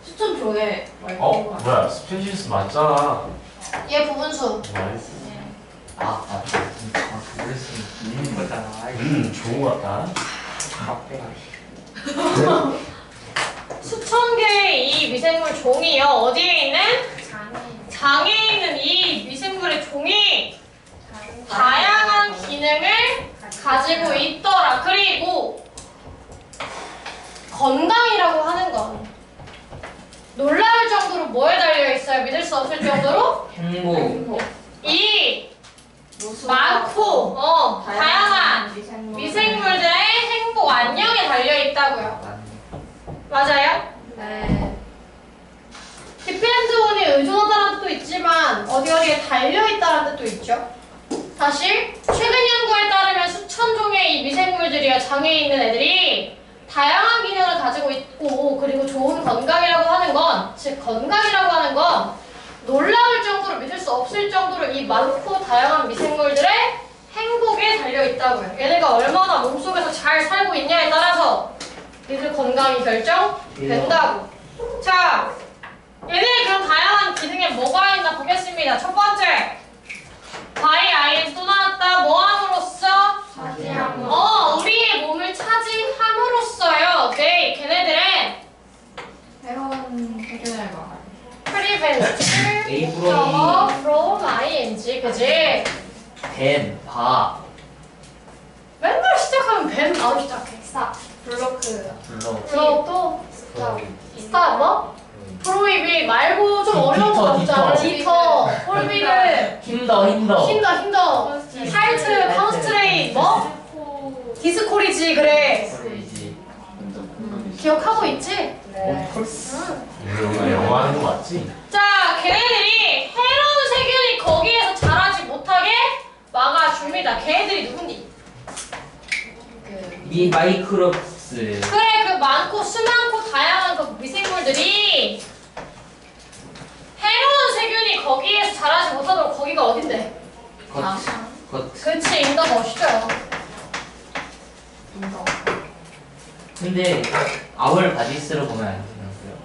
Speaker 4: 추천 종에 마이
Speaker 3: 어 뭐야 스페셜스 맞잖아.
Speaker 1: 얘 부분수.
Speaker 3: 나이스.
Speaker 2: 아, 아, 아, 그랬으면 있는 거잖아.
Speaker 3: 음 좋은 것 같다.
Speaker 2: 카페가.
Speaker 1: 수천 개의 이 미생물 종이요, 어디에 있는?
Speaker 7: 장애.
Speaker 1: 장에 있는 이 미생물 의 종이 다양한 기능을 가지고 있더라. 그리고 건강이라고 하는 건 놀라울 정도로 뭐에 달려 있어요? 믿을 수 없을 정도로
Speaker 2: 행복.
Speaker 1: 이 많고 어 다양한
Speaker 4: 미생물.
Speaker 1: 미생물들의 행복 안녕에 달려 있다고요. 맞아요?
Speaker 7: 네.
Speaker 1: depend on이 의존하다는 뜻도 있지만 어디 어디에 달려 있다는 뜻도 있죠. 사실 최근 연구에 따르면 수천 종의 이 미생물들이야 장에 있는 애들이 다양한 기능을 가지고 있고 그리고 좋은 건강이라고 하는 건 즉 건강이라고 하는 건 놀라울 정도로 믿을 수 없을 정도로 이 많고 다양한 미생물들의 행복에 달려 있다고요. 얘네가 얼마나 몸속에서 잘 살고 있냐에 따라서 이들 건강이 결정된다고. 자, 얘네 그럼 다양한 기능에 뭐가 있나 보겠습니다. 첫 번째, 바이 아이엔 또 나왔다. 뭐 함으로써?
Speaker 7: 차지하고.
Speaker 1: 어, 우리의 몸을 차지함으로써요. 네, 걔네들의
Speaker 4: 새로운 세균을 막아요.
Speaker 1: 프리벤트
Speaker 2: 에이브로이.
Speaker 1: from ing 그지?
Speaker 2: 벤, 바,
Speaker 1: 맨날 시작하면 벤 바로 시작해.
Speaker 7: 스탑. 블로크.
Speaker 2: 불러.
Speaker 1: 그리고 또
Speaker 7: 스탑.
Speaker 1: 스타 뭐? 프로이비 말고 좀
Speaker 2: 디-
Speaker 1: 어려운 거
Speaker 2: 디터. 디터.
Speaker 1: 디터, 폴비를
Speaker 2: 힘더, 힘더.
Speaker 1: 힘더 힘더 하이트, constrain 뭐? discourage 그래. 기억하고 있지?
Speaker 7: 네.
Speaker 1: 응.
Speaker 3: 우리 오늘 영어 하는 거 맞지?
Speaker 1: 자, 걔네들이 해로운 세균이 거기에서 자라지 못하게 막아줍니다. 걔네들이 누군지.
Speaker 7: 그
Speaker 2: 미 microbes.
Speaker 1: 그래, 그 많고 수많고 다양한 그 미생물들이 해로운 세균이 거기에서 자라지 못하도록 거기가 어딘데?
Speaker 2: gut, gut.
Speaker 1: 그치, in the gut이죠.
Speaker 4: in the.
Speaker 2: 근데 our bodies로 보면 안 되나고요?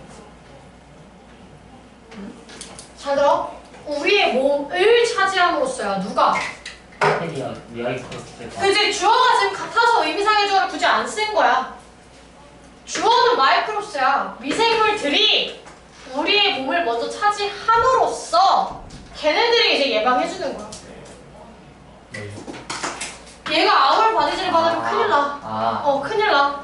Speaker 1: 잘 들어. 우리의 몸을 차지함으로써요. 누가?
Speaker 2: 테리아 microbes가.
Speaker 1: 그지 주어가 지금 같아서 의미상의 주어를 굳이 안 쓴 거야. 주어는 마이크로스야. 미생물들이 우리의 몸을 먼저 차지함으로써 걔네들이 이제 예방해주는 거야. 얘가 아울 바디질을 받으면 큰일 나.
Speaker 2: 아,
Speaker 1: 어, 큰일 나.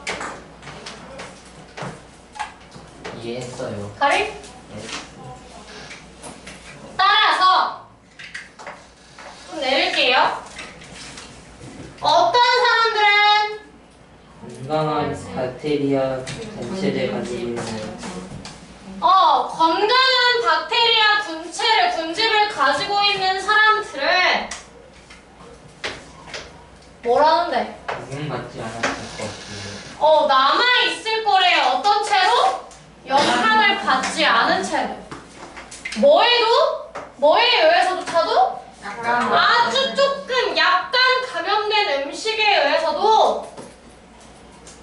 Speaker 2: 이해했어요.
Speaker 1: 가리?
Speaker 2: 네.
Speaker 1: 따라서 좀 내릴게요. 어떤 사람들은
Speaker 2: 건강한 박테리아 전체를 가지고 있는
Speaker 1: 어, 건강한 박테리아 군체를, 군집을 가지고 있는 사람들은 뭐라는데?
Speaker 2: 적용받지 않았을 것이고
Speaker 1: 어, 남아 있을 거래요. 어떤 채로? 영향을 받지 않은 채로. 뭐에도? 뭐에 의해서조차도?
Speaker 4: 약간
Speaker 1: 아주 조금 약간 감염된 음식에 의해서도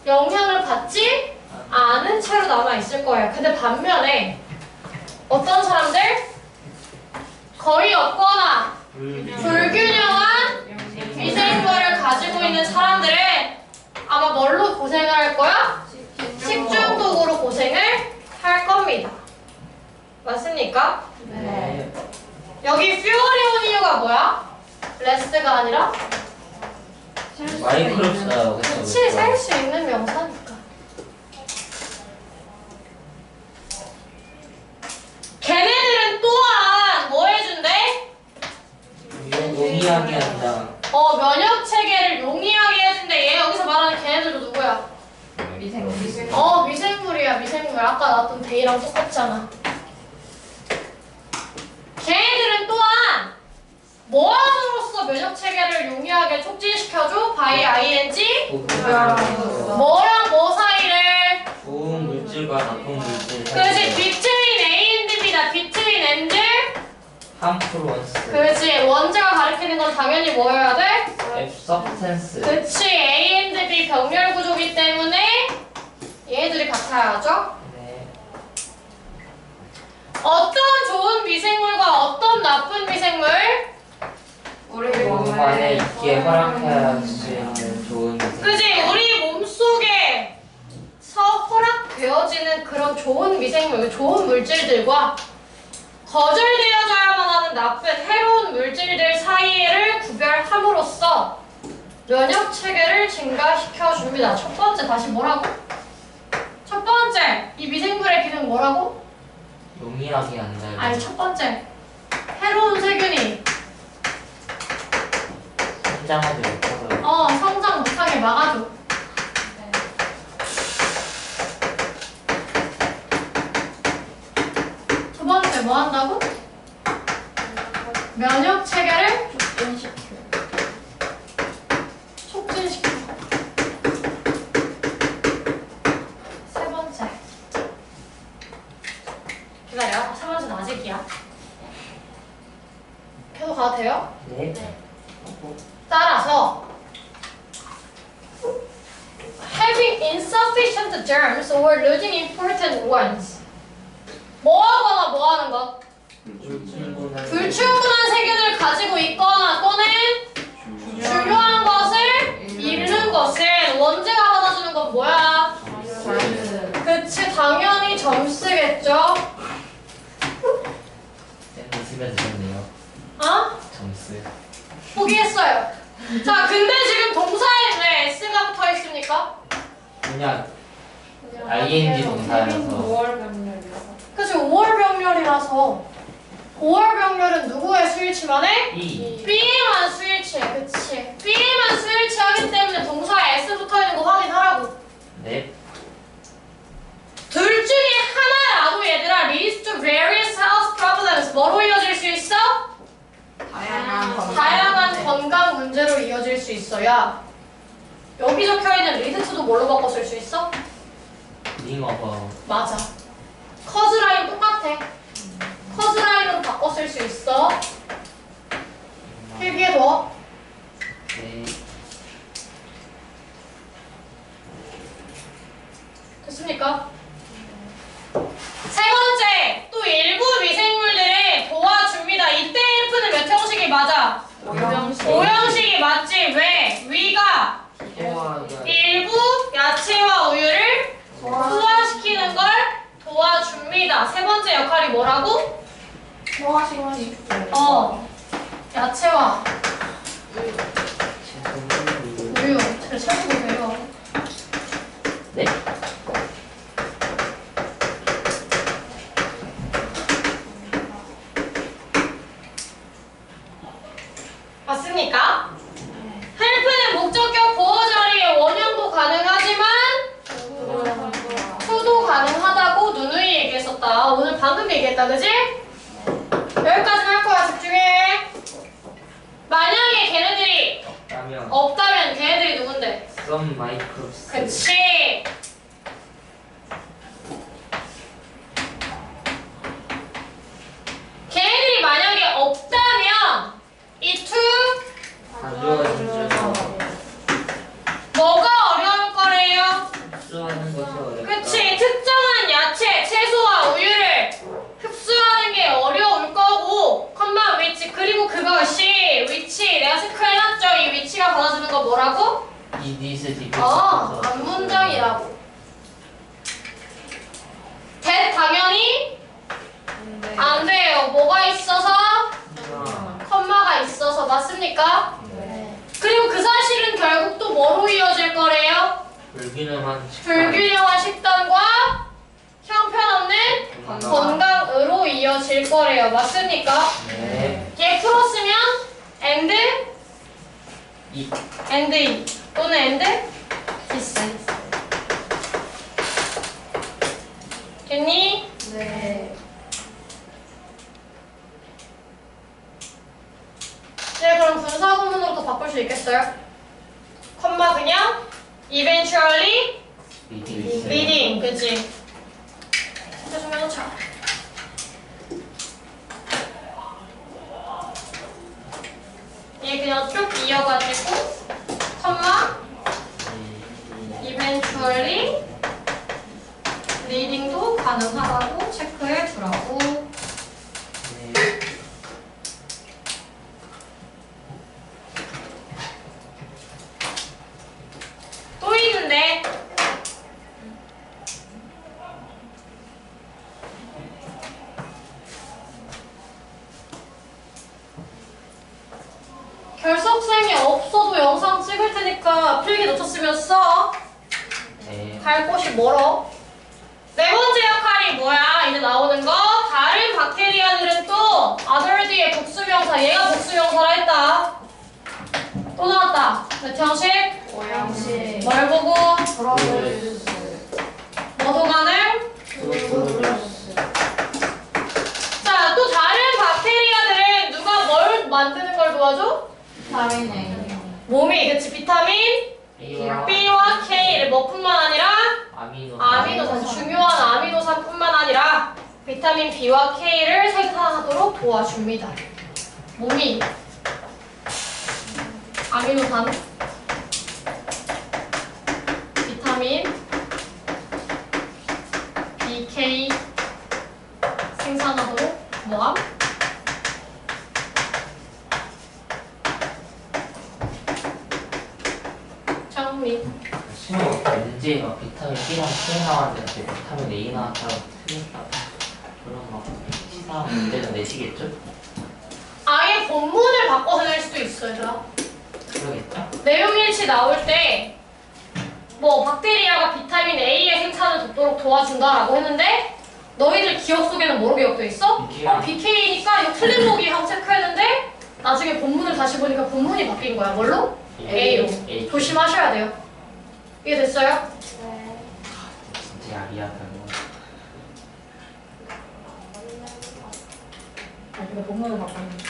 Speaker 1: 영향을 받지 않은 채로 남아있을 거예요. 근데 반면에 어떤 사람들? 거의 없거나 불균형한 미생물을 가지고 있는 사람들은 아마 뭘로 고생을 할 거야? 식중독으로 고생을 할 겁니다. 맞습니까?
Speaker 2: 네.
Speaker 1: 여기 퓨어리 온 이유가 뭐야? 레스가 아니라?
Speaker 2: 마이크롭스다.
Speaker 1: 같이 살수 있는 명사니까. 걔네들은 또한 뭐 해준대?
Speaker 2: 용이하게 한다.
Speaker 1: 어 면역 체계를 용이하게 해준대. 얘 여기서 말하는 걔네들도 누구야?
Speaker 4: 미생
Speaker 1: 어 미생물이야 미생물. 아까 나왔던 데이랑 똑같잖아. 걔네들은 또한 뭐 함으로써 면역 체계를 용이하게 촉진시켜줘? by ing 뭐랑 뭐 사이를
Speaker 2: 좋은 물질과 나쁜 물질
Speaker 1: 그렇지 between A and B다 between and
Speaker 2: ones.
Speaker 1: 그렇지 원자가 가리키는 건 당연히 뭐여야 돼? 그치 A and B 병렬 구조기 때문에 얘네들이 같아야죠
Speaker 2: 네.
Speaker 1: 어떤 좋은 미생물과 어떤 나쁜 미생물
Speaker 4: 우리
Speaker 2: 몸 안에 있기에 허락할 수 있는 좋은
Speaker 1: 그지 우리 몸속에 서 허락되어지는 그런 좋은 미생물 좋은 물질들과 거절되어져야만 하는 나쁜 해로운 물질들 사이를 구별함으로써 면역 체계를 증가시켜 줍니다. 첫 번째 다시 뭐라고? 첫 번째 이 미생물의 기능 뭐라고?
Speaker 2: 용이하게 한다.
Speaker 1: 아니 첫 번째 해로운 세균이
Speaker 2: 성장하지 못하도록.
Speaker 1: 어 성장 못하게 막아 K
Speaker 2: 나왔는데 비타민 A 나왔다고 틀렸다. 그런 막 시사한 문제는 내시겠죠?
Speaker 1: 아예 본문을 바꿔서 낼 수도 있어요.
Speaker 2: 그러겠죠?
Speaker 1: 내용 일치 나올 때 뭐 박테리아가 비타민 A의 생산을 돕도록 도와준다라고 했는데 너희들 기억 속에는 뭐로 기억돼 있어?
Speaker 2: BK.
Speaker 1: 어 BK니까 이거 틀린 거기 하고 체크했는데 나중에 본문을 다시 보니까 본문이 바뀐 거야. 뭘로? A로.
Speaker 2: A.
Speaker 1: 조심하셔야 돼요. 이해 됐어요?
Speaker 2: 진짜 야리하다 이거.
Speaker 7: 아, 이거 본문을 바꿨는데.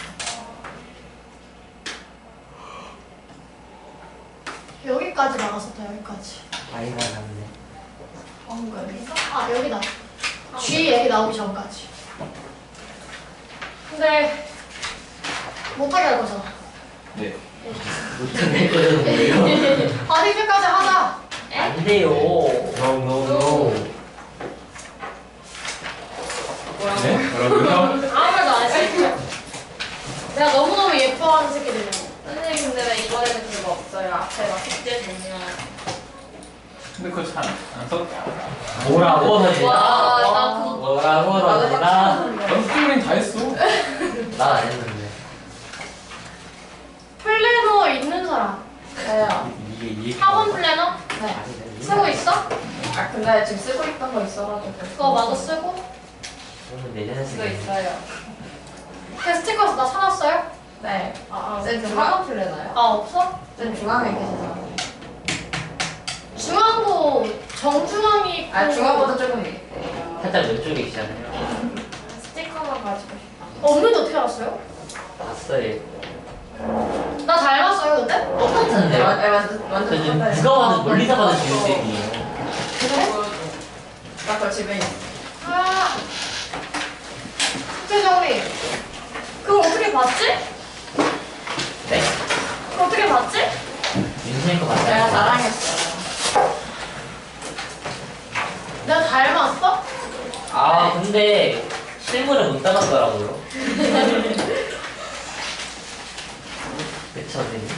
Speaker 1: 여기까지 나갔었다 여기까지.
Speaker 2: 많이 나갔네.
Speaker 1: 어, 여기서? 아 여기다. G 얘기 나오기 전까지. 근데 못하게 할 거잖아.
Speaker 5: 네.
Speaker 2: 무슨 낼 거는 뭐예요?
Speaker 1: 아직까지 하자.
Speaker 2: 안 돼요.
Speaker 3: No no no.
Speaker 5: 네? 뭐라고요?
Speaker 1: 아무 말도 안 했어. 내가 너무너무 예뻐하는 새끼들이야.
Speaker 7: 선생님 근데 왜 이번에는 그거 없어요? 앞에 막 숙제 보면.
Speaker 5: 근데 그거 잘안 썼.
Speaker 2: 뭐라고 하지?
Speaker 7: 와, 나 그거
Speaker 2: 뭐라고 하지? 나?
Speaker 5: 연습생님 다 했어.
Speaker 2: 난 안 했는데.
Speaker 1: 플래너 있는 사람.
Speaker 7: 네요.
Speaker 2: 이게 이게
Speaker 1: 학원 플래너?
Speaker 7: 네.
Speaker 1: 쓰고 있어?
Speaker 7: 아 근데 지금 쓰고 있던 거 있어가지고.
Speaker 1: 그거 마저 쓰고.
Speaker 2: 그러면 내년에
Speaker 7: 쓰고. 있어요.
Speaker 1: 그 스티커에서 나 사놨어요?
Speaker 7: 네. 아, 아, 쌤그
Speaker 4: 중앙
Speaker 7: 학원 플래너요?
Speaker 1: 아 없어?
Speaker 7: 쌤 중앙에 계시잖아요.
Speaker 1: 중앙도 정중앙이 있고.
Speaker 7: 아 중앙보다 조금 있대요.
Speaker 2: 살짝 왼쪽에 계시잖아요.
Speaker 7: 스티커만 가지고 싶어.
Speaker 1: 없는데 어떻게 알았어요?
Speaker 2: 봤어요.
Speaker 1: 나 닮았어요 근데?
Speaker 2: 똑같은데.
Speaker 7: 아, 네, 완전 똑같아요.
Speaker 2: 누가 봐도 멀리서 봐도 지울색이에요.
Speaker 7: 나 그거 집에 있어.
Speaker 1: 아. 숙제정리. 그거 어떻게 봤지?
Speaker 2: 네?
Speaker 1: 그거 어떻게 봤지?
Speaker 2: 윤선이 거
Speaker 7: 내가
Speaker 2: 맞아요?
Speaker 7: 자랑했어요.
Speaker 1: 내가 닮았어?
Speaker 2: 아 근데 실물은 못 따갔더라고요. 선생님?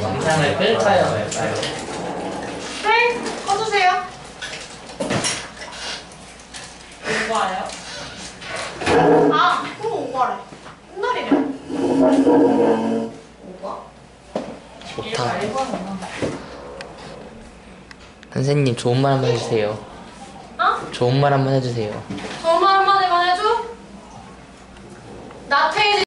Speaker 2: 영상을 끌까요 말까요?
Speaker 1: 네, 꺼주세요.
Speaker 7: 뭐예요?
Speaker 1: 아, 그거 오바래. 옛날이래. 오바?
Speaker 2: 좋다. 선생님 좋은 말 한번 해주세요.
Speaker 1: 어?
Speaker 2: 좋은 말 한번 해주세요.
Speaker 1: 좋은 말 한마디만 해줘? 나태해지